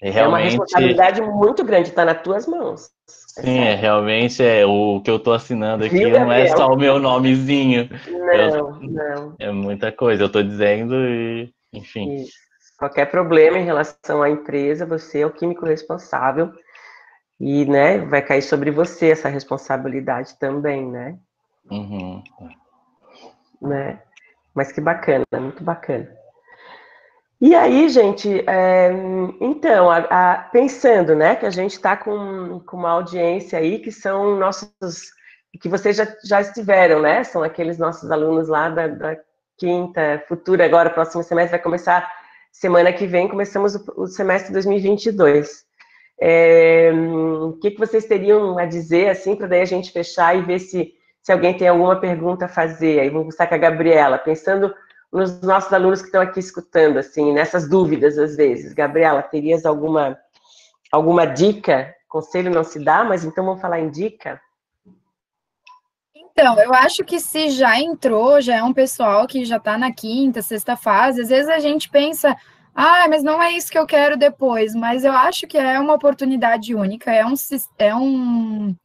realmente... É uma responsabilidade muito grande, está nas tuas mãos. Sim, é, realmente é o que eu estou assinando aqui não é só o meu nomezinho. Não, eu, <laughs> não. É muita coisa, eu estou dizendo e, enfim. Isso. Qualquer problema em relação à empresa, você é o químico responsável e, né, vai cair sobre você essa responsabilidade também, né? Uhum. Né? Mas que bacana, muito bacana. E aí, gente, é, então, a, a, pensando, né, que a gente está com, com uma audiência aí que são nossos, que vocês já, já estiveram, né, são aqueles nossos alunos lá da, da quinta, futura, agora, próximo semestre, vai começar semana que vem, começamos o, o semestre 2022. É, o que, que vocês teriam a dizer, assim, para daí a gente fechar e ver se, se alguém tem alguma pergunta a fazer? Aí vamos começar com a Gabriela, pensando nos nossos alunos que estão aqui escutando, assim, nessas dúvidas às vezes. Gabriela, terias alguma, alguma dica? Conselho não se dá, mas então vamos falar em dica? Então, eu acho que se já entrou, já é um pessoal que já está na quinta, sexta fase, às vezes a gente pensa, ah, mas não é isso que eu quero depois, mas eu acho que é uma oportunidade única, é um, é um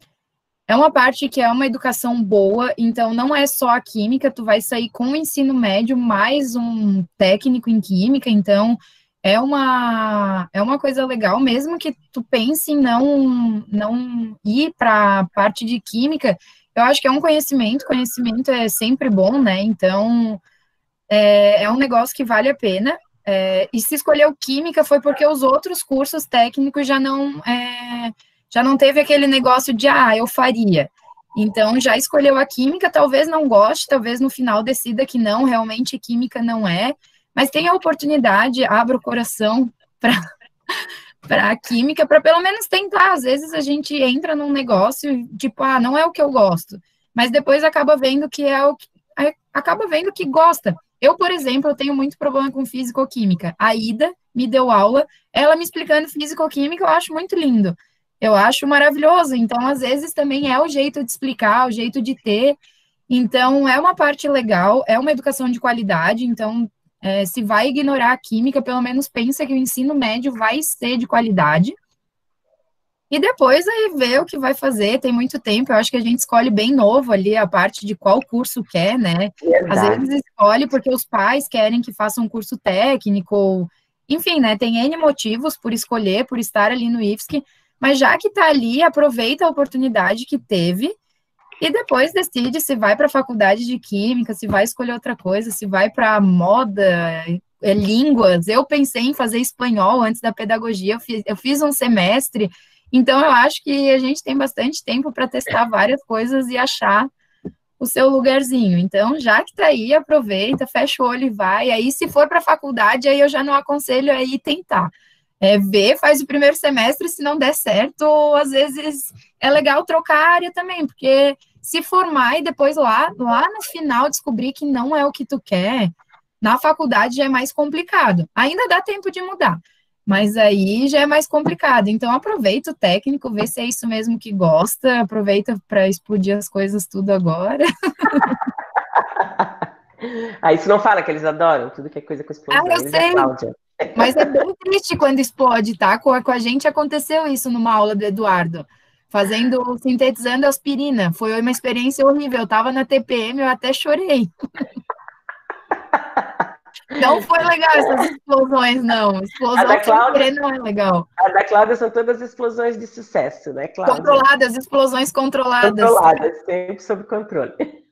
é uma parte que é uma educação boa, então não é só a química, tu vai sair com o ensino médio mais um técnico em química, então é uma é uma coisa legal, mesmo que tu pense em não não ir para a parte de química, eu acho que é um conhecimento, conhecimento é sempre bom, né? Então é, é um negócio que vale a pena. É, e se escolheu química foi porque os outros cursos técnicos já não é, já não teve aquele negócio de ah, eu faria. Então já escolheu a química, talvez não goste, talvez no final decida que não, realmente química não é, mas tem a oportunidade, abra o coração <laughs> para para a química, para pelo menos tentar. Às vezes a gente entra num negócio tipo, ah, não é o que eu gosto, mas depois acaba vendo que é o que acaba vendo que gosta. Eu, por exemplo, eu tenho muito problema com físico-química. A Ida me deu aula, ela me explicando físico-química, eu acho muito lindo eu acho maravilhoso. Então, às vezes, também é o jeito de explicar, o jeito de ter. Então, é uma parte legal, é uma educação de qualidade. Então, é, se vai ignorar a química, pelo menos pensa que o ensino médio vai ser de qualidade. E depois aí vê o que vai fazer, tem muito tempo, eu acho que a gente escolhe bem novo ali a parte de qual curso quer, né? Verdade. Às vezes escolhe porque os pais querem que faça um curso técnico, enfim, né? Tem N motivos por escolher, por estar ali no IFSC, mas já que está ali, aproveita a oportunidade que teve e depois decide se vai para a faculdade de química, se vai escolher outra coisa, se vai para moda, é, línguas. Eu pensei em fazer espanhol antes da pedagogia, eu fiz, eu fiz um semestre, então eu acho que a gente tem bastante tempo para testar várias coisas e achar o seu lugarzinho. Então, já que está aí, aproveita, fecha o olho e vai. Aí, se for para a faculdade, aí eu já não aconselho aí tentar é, ver, faz o primeiro semestre, se não der certo, às vezes é legal trocar a área também, porque se formar e depois lá, lá no final descobrir que não é o que tu quer, na faculdade já é mais complicado. Ainda dá tempo de mudar, mas aí já é mais complicado. Então aproveita o técnico, vê se é isso mesmo que gosta, aproveita para explodir as coisas tudo agora. Aí <laughs> isso não fala que eles adoram tudo que é coisa com explosão. Ah, eu sei. Mas é bem triste quando explode, tá? Com, com a gente aconteceu isso numa aula do Eduardo, fazendo, sintetizando aspirina. Foi uma experiência horrível. Eu tava na TPM, eu até chorei. Não foi legal essas explosões, não. Explosão da Cláudia, não é legal. A da Cláudia são todas explosões de sucesso, né, Cláudia? Controladas, explosões controladas. Controladas, sempre sob controle.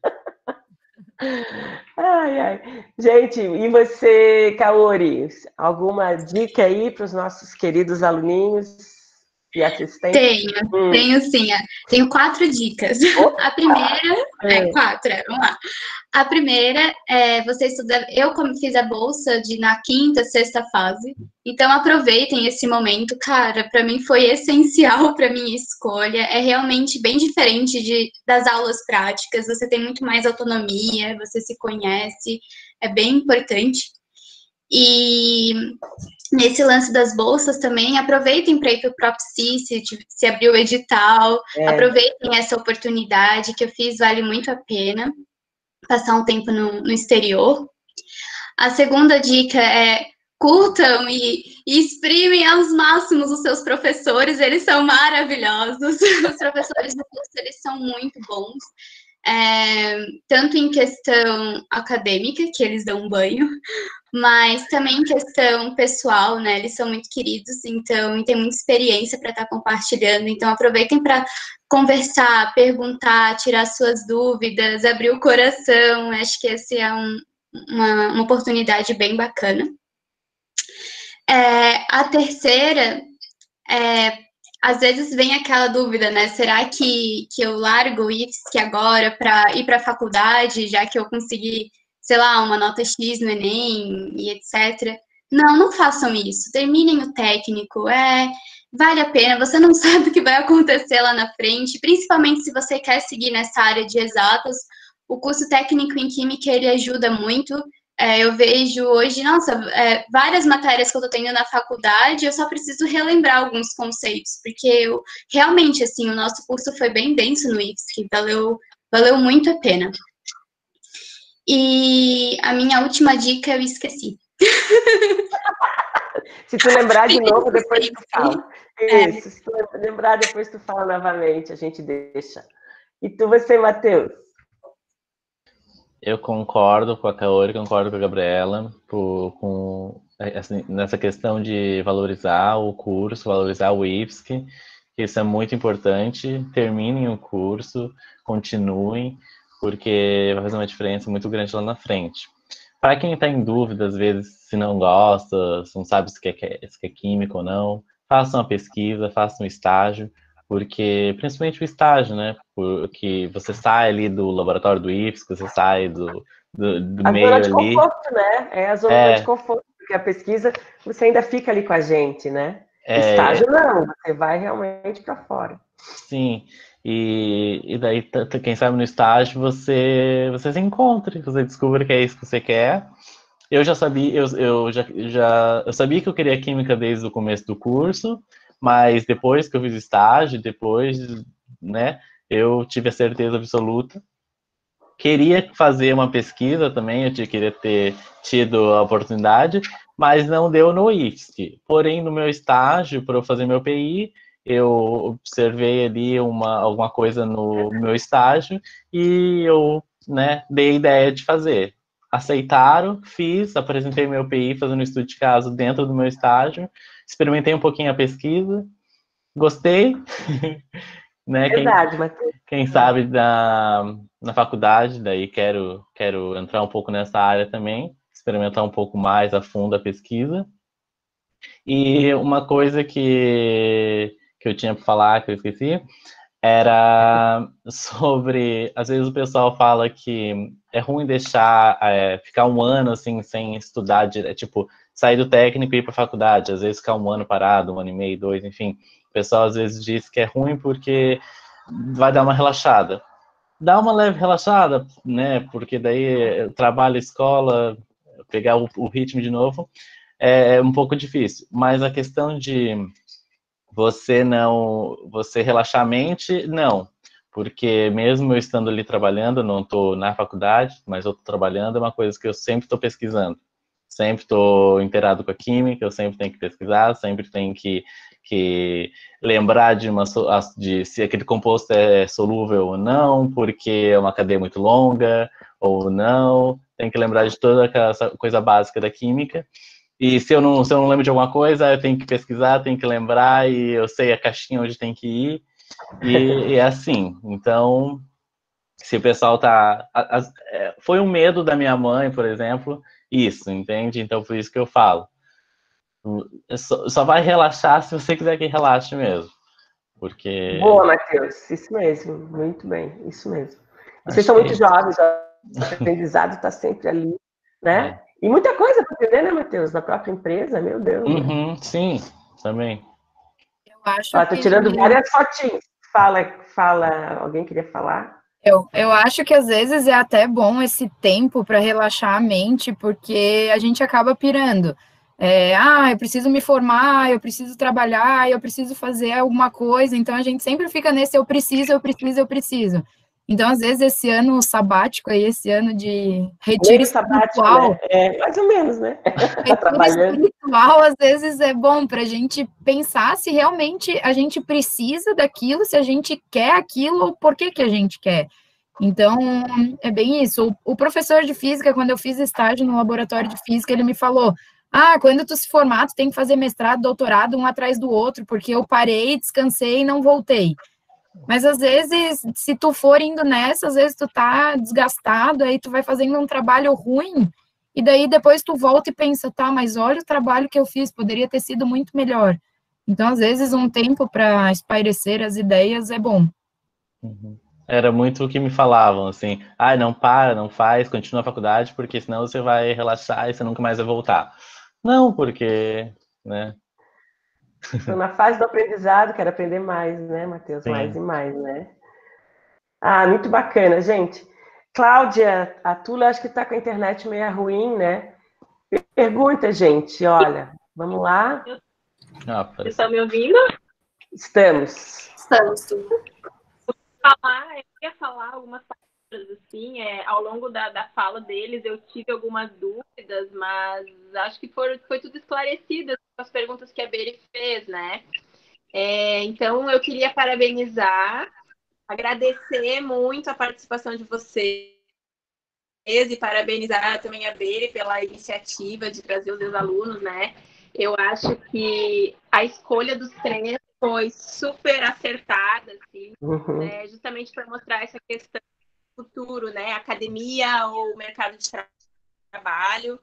Ai, ai. Gente, e você, Kaori, alguma dica aí para os nossos queridos aluninhos e assistentes? Tenho, hum. tenho sim. Tenho quatro dicas. Opa. <laughs> A primeira, é, é quatro, é, vamos lá. A primeira é você estudar. Eu como fiz a bolsa de na quinta, sexta fase, então aproveitem esse momento, cara. Para mim foi essencial <laughs> para minha escolha. É realmente bem diferente de, das aulas práticas. Você tem muito mais autonomia, você se conhece, é bem importante. E nesse lance das bolsas também, aproveitem para ir para o PropSI, se, se abrir o edital, é. aproveitem essa oportunidade que eu fiz, vale muito a pena passar um tempo no, no exterior. A segunda dica é curtam e, e, exprimem aos máximos os seus professores, eles são maravilhosos. <laughs> Os professores do curso, eles são muito bons. É, tanto em questão acadêmica, que eles dão um banho, mas também em questão pessoal, né? Eles são muito queridos, então, e tem muita experiência para estar tá compartilhando. Então, aproveitem para conversar, perguntar, tirar suas dúvidas, abrir o coração. Acho que essa é um, uma, uma, oportunidade bem bacana. É, a terceira é às vezes vem aquela dúvida, né? Será que, que eu largo o IFSC agora para ir para a faculdade, já que eu consegui sei lá, uma nota X no Enem e etc. Não, não façam isso. Terminem o técnico. É, vale a pena. Você não <laughs> sabe o que vai acontecer lá na frente, principalmente se você quer seguir nessa área de exatas. O curso técnico em química ele ajuda muito. É, eu vejo hoje, nossa, é, várias matérias que eu estou tendo na faculdade, eu só preciso relembrar alguns conceitos, porque eu, realmente, assim, o nosso curso foi bem denso no IFSC, valeu, valeu muito a pena. E a minha última dica eu esqueci. <laughs> se tu lembrar de novo, depois tu <laughs> fala. É. Isso, é. se tu lembrar, depois tu fala novamente, a gente deixa. E tu, você, Matheus? Eu concordo com a Kaori, concordo com a Gabriela, por, com, assim, nessa questão de valorizar o curso, valorizar o IFSC, isso é muito importante. Terminem o curso, continuem, porque vai fazer uma diferença muito grande lá na frente. Para quem está em dúvida, às vezes, se não gosta, se não sabe se quer, se quer química ou não, faça uma pesquisa, faça um estágio, porque, principalmente o estágio, né? Porque você sai ali do laboratório do IFSC, você sai do, do, do a meio zona de ali. Conforto, né? É a zona é... de conforto, porque a pesquisa você ainda fica ali com a gente, né? É... Estágio não, você vai realmente para fora. Sim. E, e daí, quem sabe no estágio, você, você se encontre, você descobre que é isso que você quer. Eu já sabia, eu, eu já, já eu sabia que eu queria química desde o começo do curso, mas depois que eu fiz estágio, depois, né, eu tive a certeza absoluta queria fazer uma pesquisa também, eu queria ter tido a oportunidade, mas não deu no IFSC. Porém, no meu estágio, para eu fazer meu PI, eu observei ali uma, alguma coisa no meu estágio e eu né, dei ideia de fazer. Aceitaram, fiz, apresentei meu PI fazendo estudo de caso dentro do meu estágio, experimentei um pouquinho a pesquisa, gostei. <laughs> né? Verdade, quem, Matheus. Quem sabe da, na faculdade, daí quero, quero entrar um pouco nessa área também, experimentar um pouco mais a fundo a pesquisa. E uma coisa que, que eu tinha para falar, que eu esqueci, era <laughs> sobre. Às vezes o pessoal fala que é ruim deixar é, ficar um ano assim sem estudar, tipo, sair do técnico e ir para a faculdade, às vezes ficar um ano parado, um ano e meio, dois, enfim. O pessoal às vezes diz que é ruim porque vai dar uma relaxada. Dá uma leve relaxada, né? Porque daí trabalho, escola, pegar o, o ritmo de novo é, é um pouco difícil. Mas a questão de você não, você relaxar a mente, não. Porque mesmo eu estando ali trabalhando, não estou na faculdade, mas eu estou trabalhando, é uma coisa que eu sempre estou pesquisando. Sempre estou inteirado com a química, eu sempre tenho que pesquisar, sempre tenho que, que lembrar de, uma, de se aquele composto é solúvel ou não, porque é uma cadeia muito longa ou não. Tem que lembrar de toda aquela coisa básica da química. E se eu não, se eu não lembro de alguma coisa, eu tenho que pesquisar, tenho que lembrar, e eu sei a caixinha onde tem que ir. E, e é assim. Então, se o pessoal tá. A, a, é, foi um medo da minha mãe, por exemplo, isso, entende? Então, por isso que eu falo. Só, só vai relaxar se você quiser que relaxe mesmo. Porque. Boa, Matheus, isso mesmo, muito bem, isso mesmo. Vocês são muito jovens, o aprendizado está sempre ali, né? É. E muita coisa para aprender, né, Matheus? Na própria empresa, meu Deus. Né? Uhum, sim, também. Eu acho Ó, tô tirando várias fotinhas. Fala, fala, alguém queria falar? Eu, eu acho que às vezes é até bom esse tempo para relaxar a mente, porque a gente acaba pirando. É, ah, eu preciso me formar, eu preciso trabalhar, eu preciso fazer alguma coisa. Então a gente sempre fica nesse eu preciso, eu preciso, eu preciso. Então, às vezes, esse ano sabático aí, esse ano de retiro espiritual. Né? É, mais ou menos, né? <laughs> Retiro espiritual, às vezes, é bom para a gente pensar se realmente a gente precisa daquilo, se a gente quer aquilo, por que, que a gente quer. Então, é bem isso. O, o professor de física, quando eu fiz estágio no laboratório de física, ele me falou: ah, quando tu se formar, tu tem que fazer mestrado, doutorado, um atrás do outro, porque eu parei, descansei e não voltei. Mas às vezes, se tu for indo nessa, às vezes tu tá desgastado, aí tu vai fazendo um trabalho ruim, e daí depois tu volta e pensa, tá, mas olha o trabalho que eu fiz, poderia ter sido muito melhor. Então, às vezes, um tempo para espairecer as ideias é bom. Uhum. Era muito o que me falavam, assim, ah, não para, não faz, continua a faculdade, porque senão você vai relaxar e você nunca mais vai voltar. Não, porque, né, <laughs> Estou na fase do aprendizado, quero aprender mais, né, Matheus? Mais e mais, né? Ah, muito bacana, gente. Cláudia, a Tula acho que está com a internet meio ruim, né? Pergunta, gente, olha, vamos lá. Ah, Vocês estão me ouvindo? Estamos. Estamos. Falar, eu ia falar algumas assim, é, ao longo da, da fala deles eu tive algumas dúvidas, mas acho que foi, foi tudo esclarecido com as perguntas que a Beri fez, né? É, então eu queria parabenizar, agradecer muito a participação de vocês e parabenizar também a Beri pela iniciativa de trazer os seus alunos, né? Eu acho que a escolha dos três foi super acertada, assim, uhum. né? justamente para mostrar essa questão futuro, né? Academia ou mercado de tra trabalho.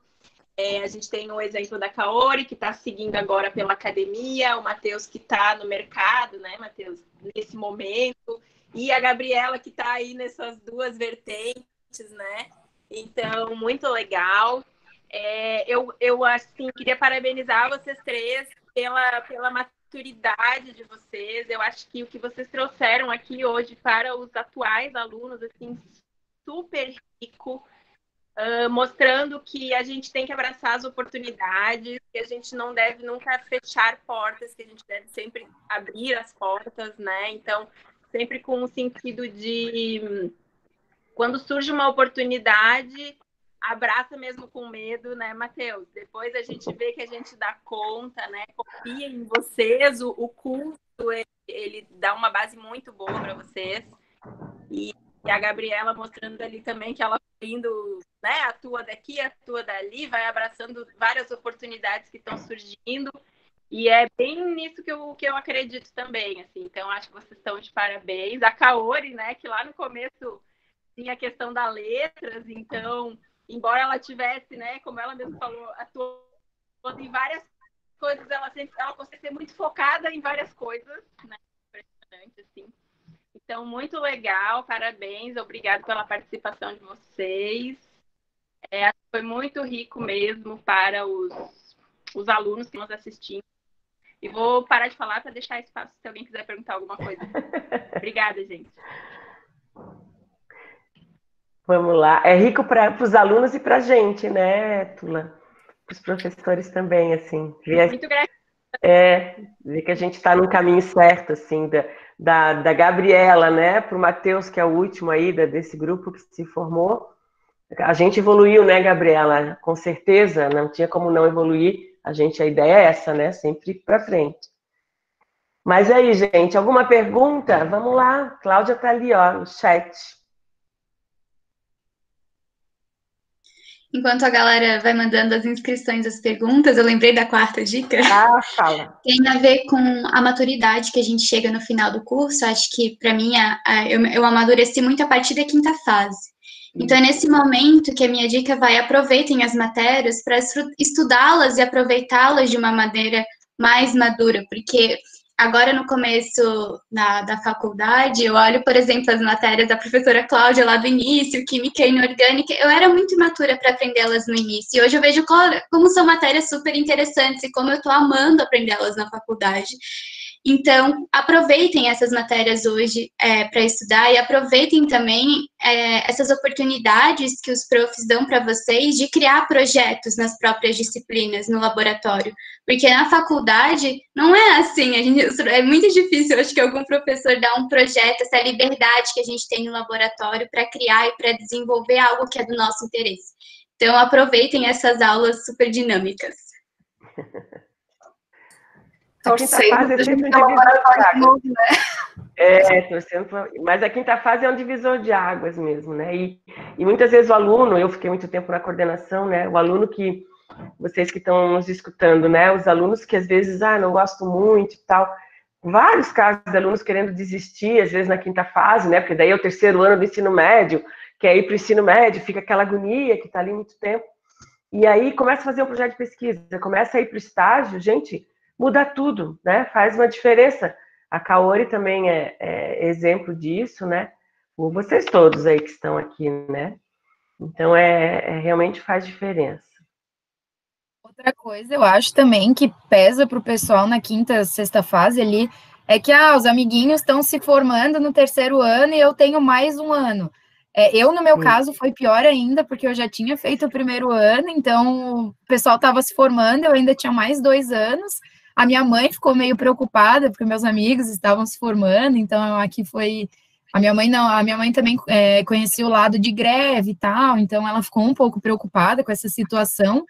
É, a gente tem o exemplo da Kaori, que está seguindo agora pela academia, o Matheus que está no mercado, né, Matheus, nesse momento, e a Gabriela que está aí nessas duas vertentes, né? Então, muito legal. É, eu, eu, assim, queria parabenizar vocês três pela, pela maturidade de vocês. Eu acho que o que vocês trouxeram aqui hoje para os atuais alunos, assim, super rico, uh, mostrando que a gente tem que abraçar as oportunidades, que a gente não deve nunca fechar portas, que a gente deve sempre abrir as portas, né? Então, sempre com o sentido de quando surge uma oportunidade, abraça mesmo com medo, né, Matheus? Depois a gente vê que a gente dá conta, né? Confia em vocês, o, o curso ele, ele dá uma base muito boa para vocês. E, a Gabriela mostrando ali também que ela indo, né, atua daqui, atua dali, vai abraçando várias oportunidades que estão surgindo. E é bem nisso que eu, que eu acredito também, assim. Então, acho que vocês estão de parabéns. A Kaori, né, que lá no começo tinha a questão da letras, então embora ela tivesse, né, como ela mesma falou, atuando em várias coisas, ela sempre ela consegue ser muito focada em várias coisas, né? Impressionante, assim. Então, muito legal, parabéns, obrigado pela participação de vocês. É, foi muito rico mesmo para os, os alunos que nos assistindo. E vou parar de falar para deixar espaço se alguém quiser perguntar alguma coisa. <laughs> Obrigada, gente. Vamos lá. É rico para os alunos e para a gente, né, Tula? Para os professores também, assim. Ver, Muito gratificante. É, ver que a gente está no caminho certo, assim, da, da, da Gabriela, né, para o Matheus, que é o último aí da, desse grupo que se formou. A gente evoluiu, né, Gabriela? Com certeza, não tinha como não evoluir. A gente, a ideia é essa, né? Sempre para frente. Mas aí, gente, alguma pergunta? Vamos lá. Cláudia está ali, ó, no chat. Enquanto a galera vai mandando as inscrições, as perguntas, eu lembrei da quarta dica. Ah, fala. <laughs> Tem a ver com a maturidade que a gente chega no final do curso. Acho que, para mim, a, a, eu, eu amadureci muito a partir da quinta fase. Então, é nesse momento que a minha dica vai, aproveitem as matérias para estudá-las e aproveitá-las de uma maneira mais madura, porque agora no começo da, da faculdade, eu olho, por exemplo, as matérias da professora Cláudia lá do início, química inorgânica, eu era muito imatura para aprendê-las no início. E hoje eu vejo como são matérias super interessantes e como eu estou amando aprendê-las na faculdade. Então, aproveitem essas matérias hoje é, para estudar e aproveitem também é, essas oportunidades que os profs dão para vocês de criar projetos nas próprias disciplinas, no laboratório. Porque na faculdade não é assim, gente, é muito difícil, acho que algum professor dá um projeto, essa liberdade que a gente tem no laboratório para criar e para desenvolver algo que é do nosso interesse. Então, aproveitem essas aulas super dinâmicas. <laughs> torcendo fase é sempre um divisor de novo, né? É, torcendo, mas a quinta fase é um divisor de águas mesmo, né? E, e muitas vezes o aluno, eu fiquei muito tempo na coordenação, né? O aluno que, vocês que estão nos escutando, né? Os alunos que às vezes, ah, não gosto muito e tal. Vários casos de alunos querendo desistir, às vezes na quinta fase, né? Porque daí é o terceiro ano do ensino médio, quer ir para o ensino médio, fica aquela agonia que está ali muito tempo. E aí começa a fazer um projeto de pesquisa, começa a ir para o estágio, gente muda tudo, né? Faz uma diferença. A Kaori também é, é exemplo disso, né? Vocês todos aí que estão aqui, né? Então, é, é, realmente faz diferença. Outra coisa, eu acho também que pesa para o pessoal na quinta, sexta fase ali, é que ah, os amiguinhos estão se formando no terceiro ano e eu tenho mais um ano. É, eu, no meu Sim. caso, foi pior ainda, porque eu já tinha feito o primeiro ano, então o pessoal estava se formando, eu ainda tinha mais dois anos. A minha mãe ficou meio preocupada, porque meus amigos estavam se formando, então aqui foi. A minha mãe não, a minha mãe também é, conhecia o lado de greve e tal, então ela ficou um pouco preocupada com essa situação,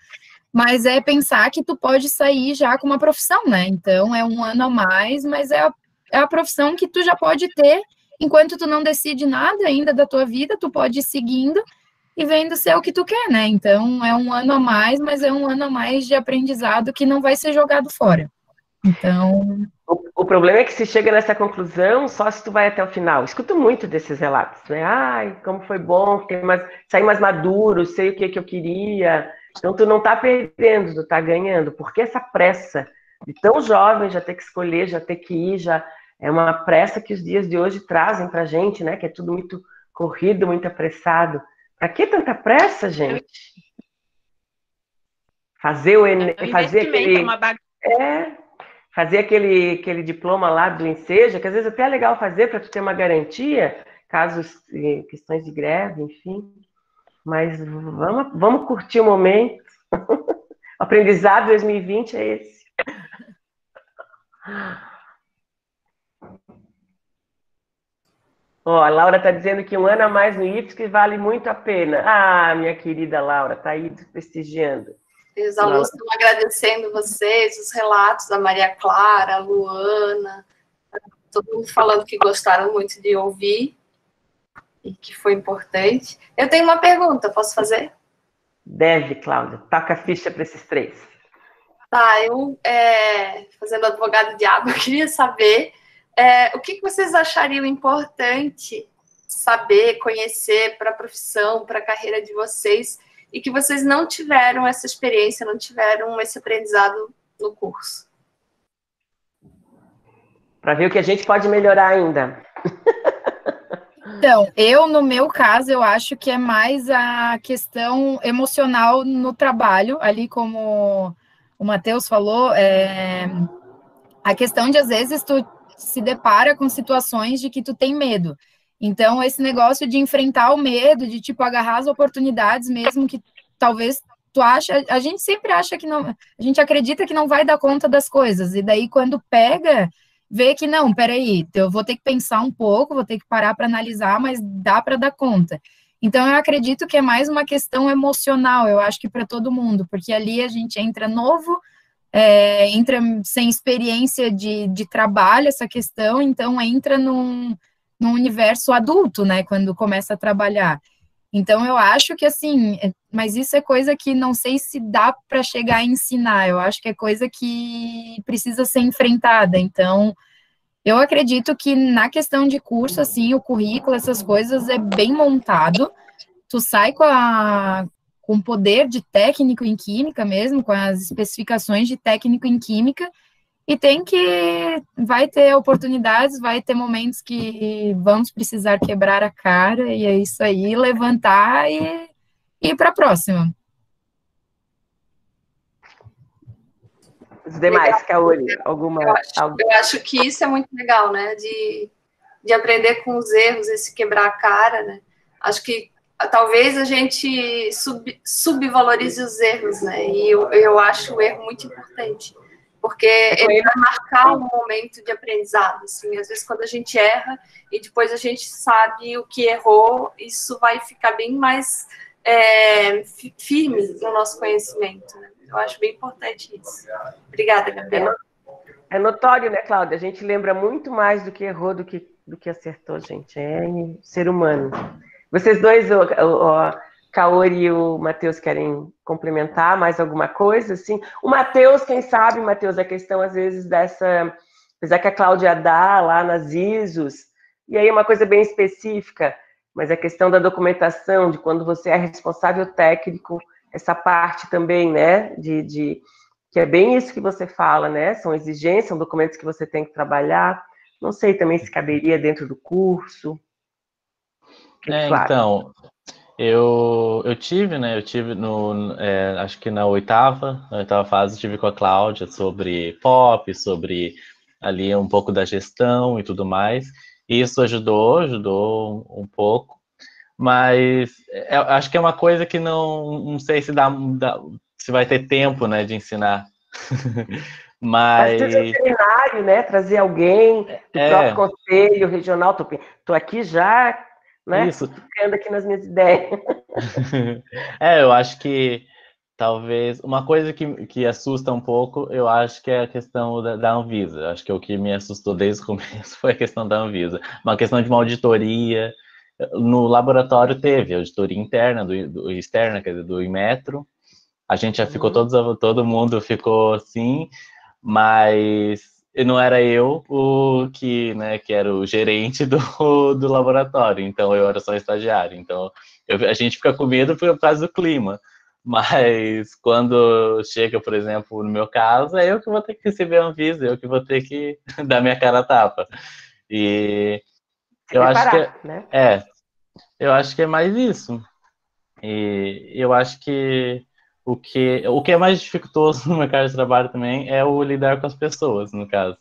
mas é pensar que tu pode sair já com uma profissão, né? Então é um ano a mais, mas é a, é a profissão que tu já pode ter enquanto tu não decide nada ainda da tua vida, tu pode ir seguindo e vendo ser o que tu quer, né? Então é um ano a mais, mas é um ano a mais de aprendizado que não vai ser jogado fora. Então. O, o, problema é que se chega nessa conclusão só se tu vai até o final. Escuto muito desses relatos, né? Ai, como foi bom, fiquei mais, saí mais maduro, sei o que, que eu queria. Então tu não tá perdendo, tu tá ganhando. Porque essa pressa de tão jovem já ter que escolher, já ter que ir, já é uma pressa que os dias de hoje trazem pra gente, né? Que é tudo muito corrido, muito apressado. Pra que tanta pressa, gente? Fazer o Enem, é fazer aquele... É, fazer aquele, aquele diploma lá do Enseja, que às vezes até é legal fazer para ter uma garantia, casos, eh, questões de greve, enfim. Mas vamos, vamos curtir o momento. <laughs> o aprendizado 2020 é esse. Ó, a Laura está dizendo que um ano a mais no IFSC vale muito a pena. Ah, minha querida Laura, está aí prestigiando. Os alunos estão agradecendo vocês, os relatos da Maria Clara, a Luana, todo mundo falando que gostaram muito de ouvir e que foi importante. Eu tenho uma pergunta, posso fazer? Deve, Cláudia. Taca a ficha para esses três. Tá, eu, é, fazendo advogado diabo, <laughs> eu queria saber é, o que, que vocês achariam importante saber, conhecer para a profissão, para a carreira de vocês, e que vocês não tiveram essa experiência, não tiveram esse aprendizado no curso? Para ver o que a gente pode melhorar ainda. Então, eu, no meu caso, eu acho que é mais a questão emocional no trabalho, ali como o Matheus falou, é, a questão de, às vezes, tu se depara com situações de que tu tem medo. Então, esse negócio de enfrentar o medo, de, tipo, agarrar as oportunidades mesmo que talvez tu acha, a gente sempre acha que não, a gente acredita que não vai dar conta das coisas, e daí quando pega, vê que não, peraí, eu vou ter que pensar um pouco, vou ter que parar para analisar, mas dá para dar conta. Então, eu acredito que é mais uma questão emocional, eu acho que para todo mundo, porque ali a gente entra novo, é, entra sem experiência de, de trabalho, essa questão, então entra num, num universo adulto, né, quando começa a trabalhar. Então, eu acho que assim, é, mas isso é coisa que não sei se dá para chegar a ensinar, eu acho que é coisa que precisa ser enfrentada. Então, eu acredito que na questão de curso, assim, o currículo, essas coisas é bem montado. Tu sai com a com poder de técnico em química mesmo, com as especificações de técnico em química, e tem que vai ter oportunidades, vai ter momentos que vamos precisar quebrar a cara e é isso aí, levantar e, e ir para a próxima. Os demais, Kaori, alguma. Eu acho, eu acho, que isso é muito legal, né? De, de aprender com os erros, esse quebrar a cara, né? Acho que talvez a gente sub, subvalorize os erros, né? E eu, eu acho o erro muito importante porque ele vai marcar um momento de aprendizado, assim, às vezes quando a gente erra e depois a gente sabe o que errou, isso vai ficar bem mais é, firme no nosso conhecimento, né? Eu acho bem importante isso. Obrigada, Gabriela. É notório, né, Cláudia? A gente lembra muito mais do que errou do que, do que acertou, gente. É ser humano. Vocês dois, o, o, Kaori e o Matheus querem complementar mais alguma coisa, assim? O Matheus, quem sabe, Matheus, a questão às vezes dessa, apesar que a Cláudia dá lá nas ISOs, e aí é uma coisa bem específica, mas a questão da documentação, de quando você é responsável técnico, essa parte também, né, de, de que é bem isso que você fala, né, são exigências, são documentos que você tem que trabalhar, não sei também se caberia dentro do curso. É, então, eu, eu tive, né? Eu tive no, é, acho que na oitava, na oitava fase, tive com a Cláudia sobre pop, sobre ali um pouco da gestão e tudo mais. E isso ajudou, ajudou um, pouco. Mas é, acho que é uma coisa que não, não sei se dá, dá se vai ter tempo, né, de ensinar. <laughs> Mas. Mas um seminário, né? Trazer alguém do é. próprio conselho regional. Tô aqui já né? Isso. Ficando aqui nas minhas ideias. <laughs> é, eu acho que talvez uma coisa que, que assusta um pouco, eu acho que é a questão da, da Anvisa. Acho que o que me assustou desde o <laughs> começo foi a questão da Anvisa. Uma questão de uma auditoria. No laboratório teve auditoria interna, do, do externa, quer dizer, do Inmetro. A gente já uhum. ficou todos, todo mundo ficou assim, mas e não era eu o que, né, que era o gerente do, do laboratório, então eu era só estagiário. Então eu, a gente fica com medo por causa do clima. Mas quando chega, por exemplo, no meu caso, é eu que vou ter que receber a Anvisa, eu que vou ter que <laughs> dar minha cara a tapa. E eu acho que é, né? é, eu acho que é mais isso. E eu acho que o que, o que é mais dificultoso <laughs> no mercado de trabalho também é o lidar com as pessoas, no caso,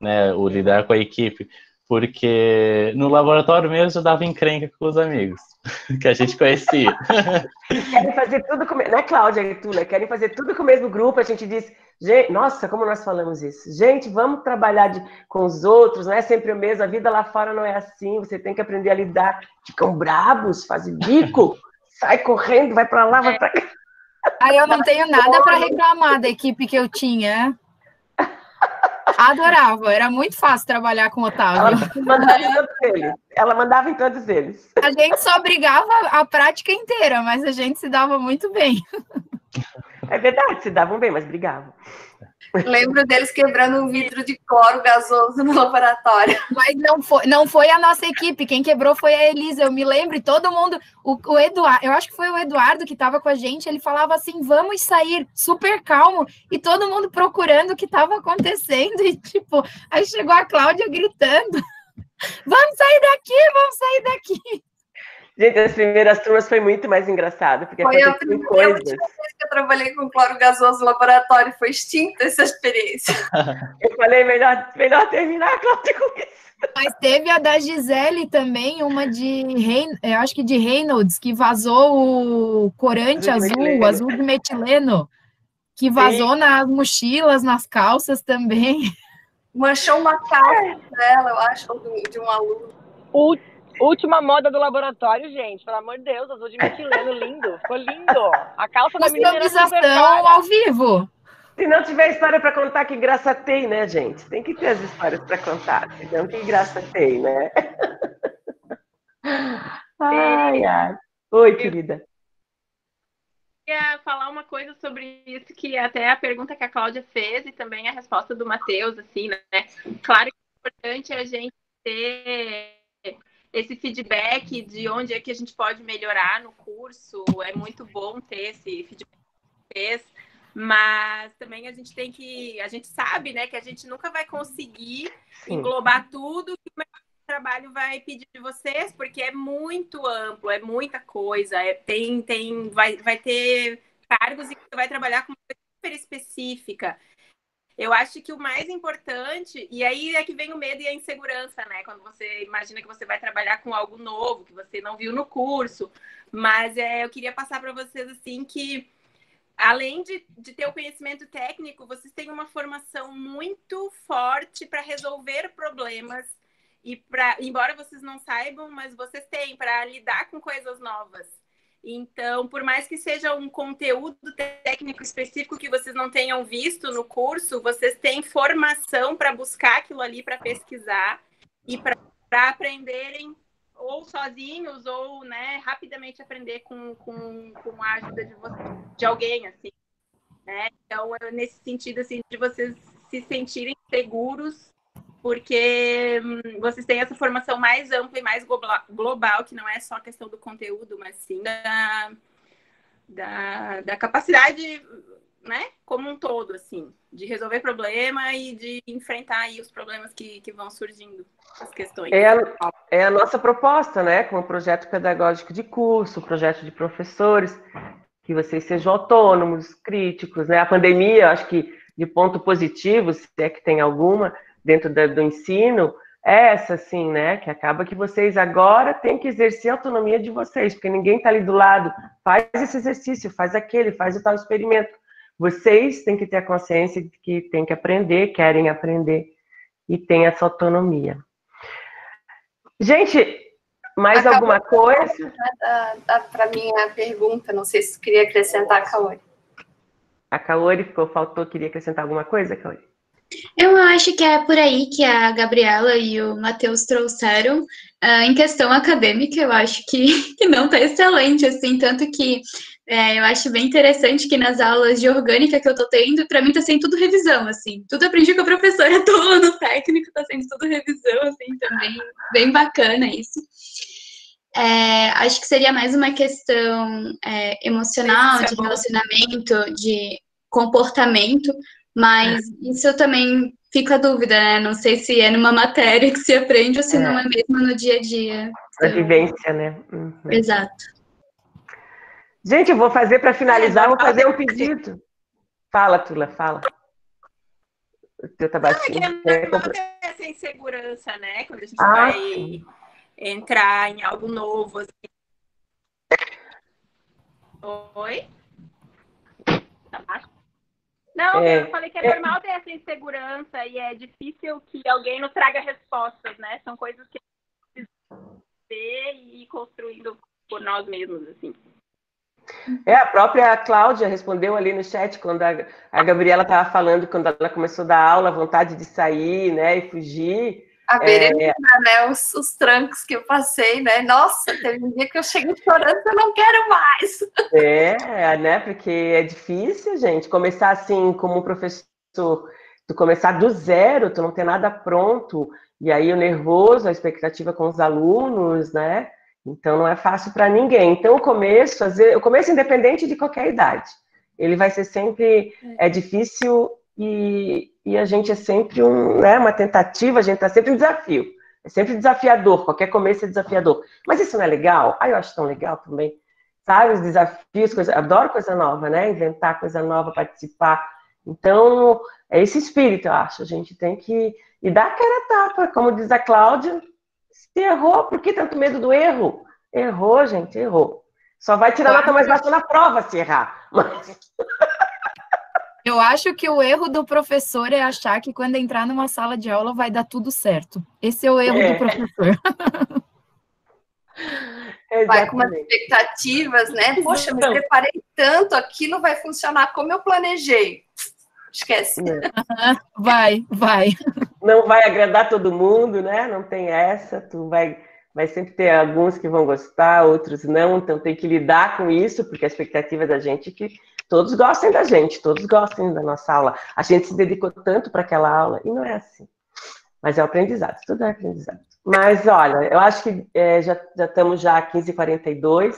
né? O lidar com a equipe, porque no laboratório mesmo eu dava encrenca com os amigos <laughs> que a gente conhecia. <laughs> Querem fazer tudo com, né, Cláudia e tu, né? Querem fazer tudo com o mesmo grupo, a gente diz, Gente, nossa, como nós falamos isso. Gente, vamos trabalhar de, com os outros, não é sempre o mesmo. A vida lá fora não é assim. Você tem que aprender a lidar. Ficam brabos, fazem bico, sai correndo, vai para lá, vai para cá. Aí eu não tenho nada para reclamar da equipe que eu tinha. Adorava, era muito fácil trabalhar com o Otávio. Ela mandava em todos eles. Ela mandava em todos eles. A gente só brigava a prática inteira, mas a gente se dava muito bem. É verdade, se davam bem, mas brigavam. Lembro deles quebrando um vidro de cloro gasoso no laboratório. Mas não foi, não foi a nossa equipe, quem quebrou foi a Elisa. Eu me lembro, todo mundo, o, o Eduardo, eu acho que foi o Eduardo que estava com a gente, ele falava assim: vamos sair, super calmo, e todo mundo procurando o que estava acontecendo. E tipo, aí chegou a Cláudia gritando: <laughs> vamos sair daqui, vamos sair daqui. Gente, as primeiras turmas foi muito mais engraçado, porque foi a primeira coisas. vez que eu trabalhei com cloro gasoso no laboratório, foi extinta essa experiência. <laughs> eu falei, melhor, melhor terminar, Cláudia, com isso. Mas teve a da Gisele também, uma de, Rein... eu acho que de Reynolds, que vazou o corante azul, azul o azul de metileno, que vazou Sim. nas mochilas, nas calças também. Manchou uma calça dela, eu acho, de um aluno. O Última moda do laboratório, gente. Pelo amor de Deus, azul de metileno, lindo. Ficou lindo. A calça da menina era ao vivo. Se não tiver história para contar, que graça tem, né, gente? Tem que ter as histórias para contar. Então, que graça tem, né? <laughs> Ai, ai. Oi, querida. Eu queria falar uma coisa sobre isso, que até a pergunta que a Cláudia fez e também a resposta do Matheus, assim, né? Claro que é importante a gente ter esse feedback de onde é que a gente pode melhorar no curso. É muito bom ter esse feedback, mas também a gente tem que, a gente sabe, né, que a gente nunca vai conseguir Sim. englobar tudo que o trabalho vai pedir de vocês, porque é muito amplo, é muita coisa, é, tem, tem, vai, vai ter cargos e você vai trabalhar com uma coisa super específica. Eu acho que o mais importante, e aí é que vem o medo e a insegurança, né? Quando você imagina que você vai trabalhar com algo novo, que você não viu no curso. Mas é, eu queria passar para vocês assim que, além de, de ter o conhecimento técnico, vocês têm uma formação muito forte para resolver problemas. E para, embora vocês não saibam, mas vocês têm para lidar com coisas novas. Então, por mais que seja um conteúdo técnico específico que vocês não tenham visto no curso, vocês têm formação para buscar aquilo ali, para pesquisar e para aprenderem ou sozinhos ou né, rapidamente aprender com, com, com a ajuda de, de alguém, assim. Né? Então, nesse sentido, assim, de vocês se sentirem seguros porque hum, vocês têm essa formação mais ampla e mais global, que não é só a questão do conteúdo, mas sim da, da, da capacidade, né, como um todo, assim, de resolver problema e de enfrentar aí os problemas que, que vão surgindo, as questões. É a, é a nossa proposta, né, com o projeto pedagógico de curso, projeto de professores, que vocês sejam autônomos, críticos, né, a pandemia, acho que de ponto positivo, se é que tem alguma, dentro da, do ensino é essa, assim, né? Que acaba que vocês agora têm que exercer a autonomia de vocês, porque ninguém está ali do lado. Faz esse exercício, faz aquele, faz o tal experimento. Vocês têm que ter a consciência de que têm que aprender, querem aprender e tem essa autonomia. Gente, mais Acabou alguma coisa? Para minha pergunta, não sei se queria acrescentar, Kaori. A Kaori ficou, faltou, queria acrescentar alguma coisa, Kaori? Eu acho que é por aí que a Gabriela e o Matheus trouxeram. Uh, em questão acadêmica, eu acho que, <laughs> que não está excelente, assim, tanto que é, eu acho bem interessante que nas aulas de orgânica que eu estou tendo, para mim está sendo tudo revisão, assim. Tudo aprendi com a professora, <laughs> tô no técnico, está sendo tudo revisão, assim, também bem bacana isso. É, acho que seria mais uma questão é, emocional, é de relacionamento, de comportamento, mas isso eu também fico a dúvida, né? Não sei se é numa matéria que se aprende ou se é. não é mesmo no dia a dia. A vivência, né? Uhum. Exato. Gente, eu vou fazer para finalizar, vou fazer um pedido. Fala, Tula, fala. O teu tá baixinho. Não, é que é essa insegurança, né? Quando a gente ah, vai sim. entrar em algo novo. Assim. Oi? Tá baixo? Não, é, eu falei que é, é normal ter essa insegurança e é difícil que alguém nos traga respostas, né? São coisas que precisamos ver e ir construindo por nós mesmos, assim. É, a própria Cláudia respondeu ali no chat quando a, a Gabriela estava falando, quando ela começou a dar aula, a vontade de sair, né, e fugir. A Berenice, é... né, os, os, trancos que eu passei, né, nossa, teve um dia que eu cheguei chorando, eu não quero mais. É, né, porque é difícil, gente, começar assim, como professor, tu começar do zero, tu não ter nada pronto, e aí o nervoso, a expectativa com os alunos, né, então não é fácil para ninguém. Então o começo, o começo independente de qualquer idade, ele vai ser sempre é, é difícil e, e, a gente é sempre um, né, uma tentativa, a gente está sempre em desafio. É sempre desafiador, qualquer começo é desafiador. Mas isso não é legal? Ah, eu acho tão legal também. Sabe, os desafios, coisa, adoro coisa nova, né? Inventar coisa nova, participar. Então, é esse espírito, eu acho. A gente tem que e dar a cara tapa, como diz a Cláudia, se errou, por que tanto medo do erro? Errou, gente, errou. Só vai tirar nota mais baixa na prova se errar. Mas... Eu acho que o erro do professor é achar que quando entrar numa sala de aula vai dar tudo certo. Esse é o erro é. do professor. <laughs> vai com umas expectativas, né? Poxa, me preparei tanto, aquilo vai funcionar como eu planejei. Esquece. É. <laughs> Vai, vai. Não vai agradar todo mundo, né? Não tem essa. Tu vai, vai sempre ter alguns que vão gostar, outros não. Então tem que lidar com isso, porque a expectativa da gente é que todos gostem da gente, todos gostem da nossa aula. A gente se dedicou tanto para aquela aula e não é assim. Mas é o aprendizado, tudo é aprendizado. Mas olha, eu acho que é, já, estamos já a 15h42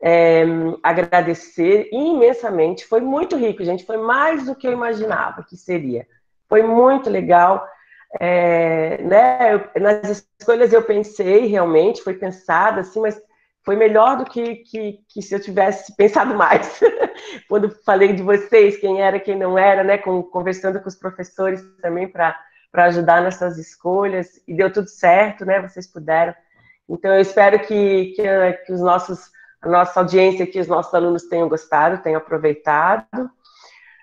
é, agradecer imensamente. Foi muito rico, gente. Foi mais do que eu imaginava que seria. Foi muito legal. É, né, eu, nas escolhas eu pensei realmente, foi pensada assim, mas foi melhor do que, que, que se eu tivesse pensado mais. <laughs> Quando falei de vocês, quem era, quem não era, né, com, conversando com os professores também para ajudar nessas escolhas, e deu tudo certo, né, vocês puderam. Então, eu espero que, que, que os nossos a nossa audiência aqui, os nossos alunos tenham gostado, tenham aproveitado.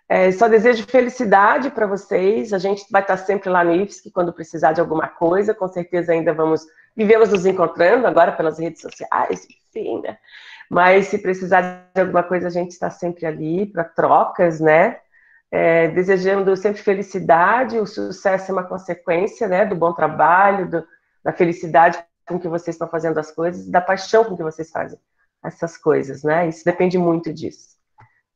É, só desejo felicidade para vocês. A gente vai estar sempre lá no IFSC quando precisar de alguma coisa. Com certeza ainda vamos, vivemos nos encontrando agora pelas redes sociais, enfim, né? Mas se precisar de alguma coisa, a gente está sempre ali para trocas, né? É, desejando sempre felicidade, o sucesso é uma consequência, né? Do bom trabalho, do, da felicidade com que vocês estão fazendo as coisas, da paixão com que vocês fazem essas coisas, né? Isso depende muito disso.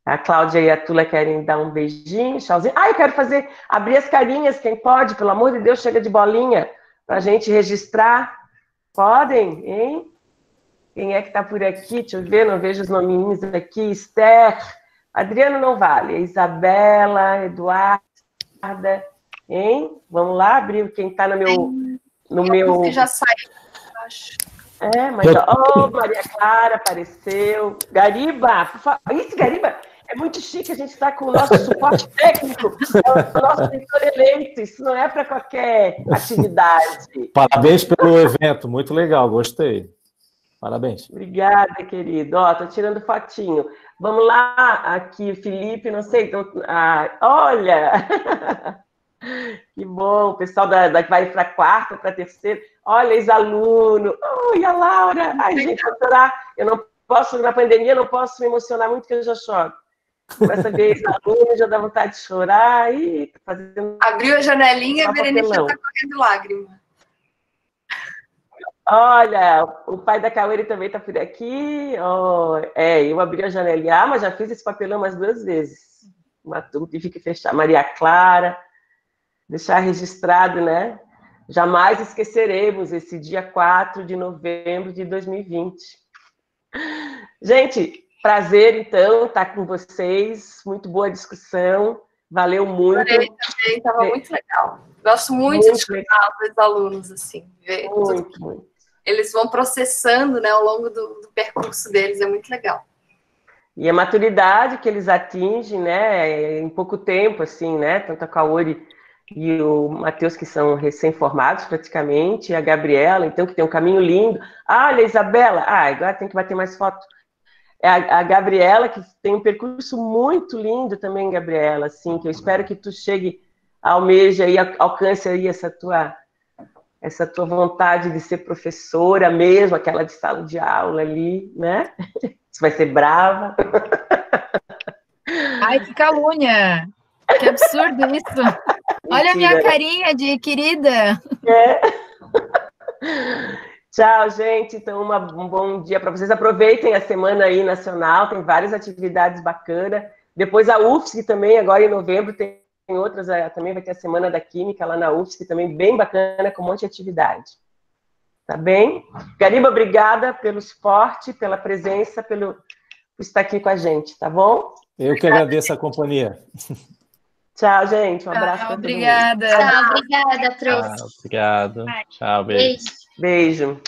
A Cláudia e a Tula querem dar um beijinho, tchauzinho. Ah, eu quero fazer, abrir as carinhas, quem pode, pelo amor de Deus, chega de bolinha, para a gente registrar. Podem, hein? Quem é que está por aqui? Deixa eu ver, não vejo os nominhos aqui. Esther, Adriano não vale. Isabela, Eduarda, hein? Vamos lá abrir quem está no meu. No meu... Você já saiu, acho. É, mas ó, oh, Maria Clara apareceu. Gariba, isso, Gariba, é muito chique a gente estar tá com o nosso suporte técnico, é o nosso diretor eleito, isso não é para qualquer atividade. Parabéns pelo evento, muito legal, gostei. Parabéns. Obrigada, querido. Ó, tô tirando fotinho. Vamos lá, aqui, Felipe, não sei. Então, ah, olha! <laughs> Que bom, o pessoal da, da vai para a quarta, para a terceira. Olha, ex-aluno. Oi, a Laura. Ai, gente, chorar. Eu não posso, na pandemia, não posso me emocionar muito, que eu já choro. Começa a ver ex-aluno, já dá vontade de chorar. E fazendo... Abriu a janelinha e a Berenice está correndo lágrima. Olha, o pai da Cauê também está por aqui. Oh, é, eu abri a janelinha, ah, mas já fiz esse papelão umas duas vezes. tive que fechar. Maria Clara deixar registrado, né? Jamais esqueceremos esse dia 4 de novembro de 2020. Gente, prazer, então, estar com vocês. Muito boa discussão. Valeu muito. Adorei também, estava é. muito legal. Gosto muito, muito de escutar os alunos, assim. Ver muito, muito. Eles vão processando, né, ao longo do, do percurso deles, é muito legal. E a maturidade que eles atingem, né, em pouco tempo, assim, né, tanto a Kaori e o Matheus, que são recém-formados praticamente, e a Gabriela, então, que tem um caminho lindo. Ah, olha, a Isabela, ah, agora tem que bater mais foto. É a, a, Gabriela, que tem um percurso muito lindo também, Gabriela, assim, que eu espero que tu chegue, almeje aí, alcance aí essa tua, essa tua vontade de ser professora mesmo, aquela de sala de aula ali, né? <laughs> Você vai ser brava. Ai, que calúnia! Que absurdo isso! Olha a minha carinha de querida! É. Tchau, gente. Então, uma, um bom dia para vocês. Aproveitem a semana aí nacional, tem várias atividades bacanas. Depois a UFSC também, agora em novembro, tem outras, eh, também vai ter a Semana da Química lá na UFSC, também bem bacana, com um monte de atividade. Tá bem? Gariba, obrigada pelo suporte, pela presença, pelo por estar aqui com a gente, tá bom? Eu que agradeço a companhia. Tchau, gente. Um abraço. Tchau, obrigada. Tchau, obrigada. Tchau, obrigado. Tchau, beijo. Beijo.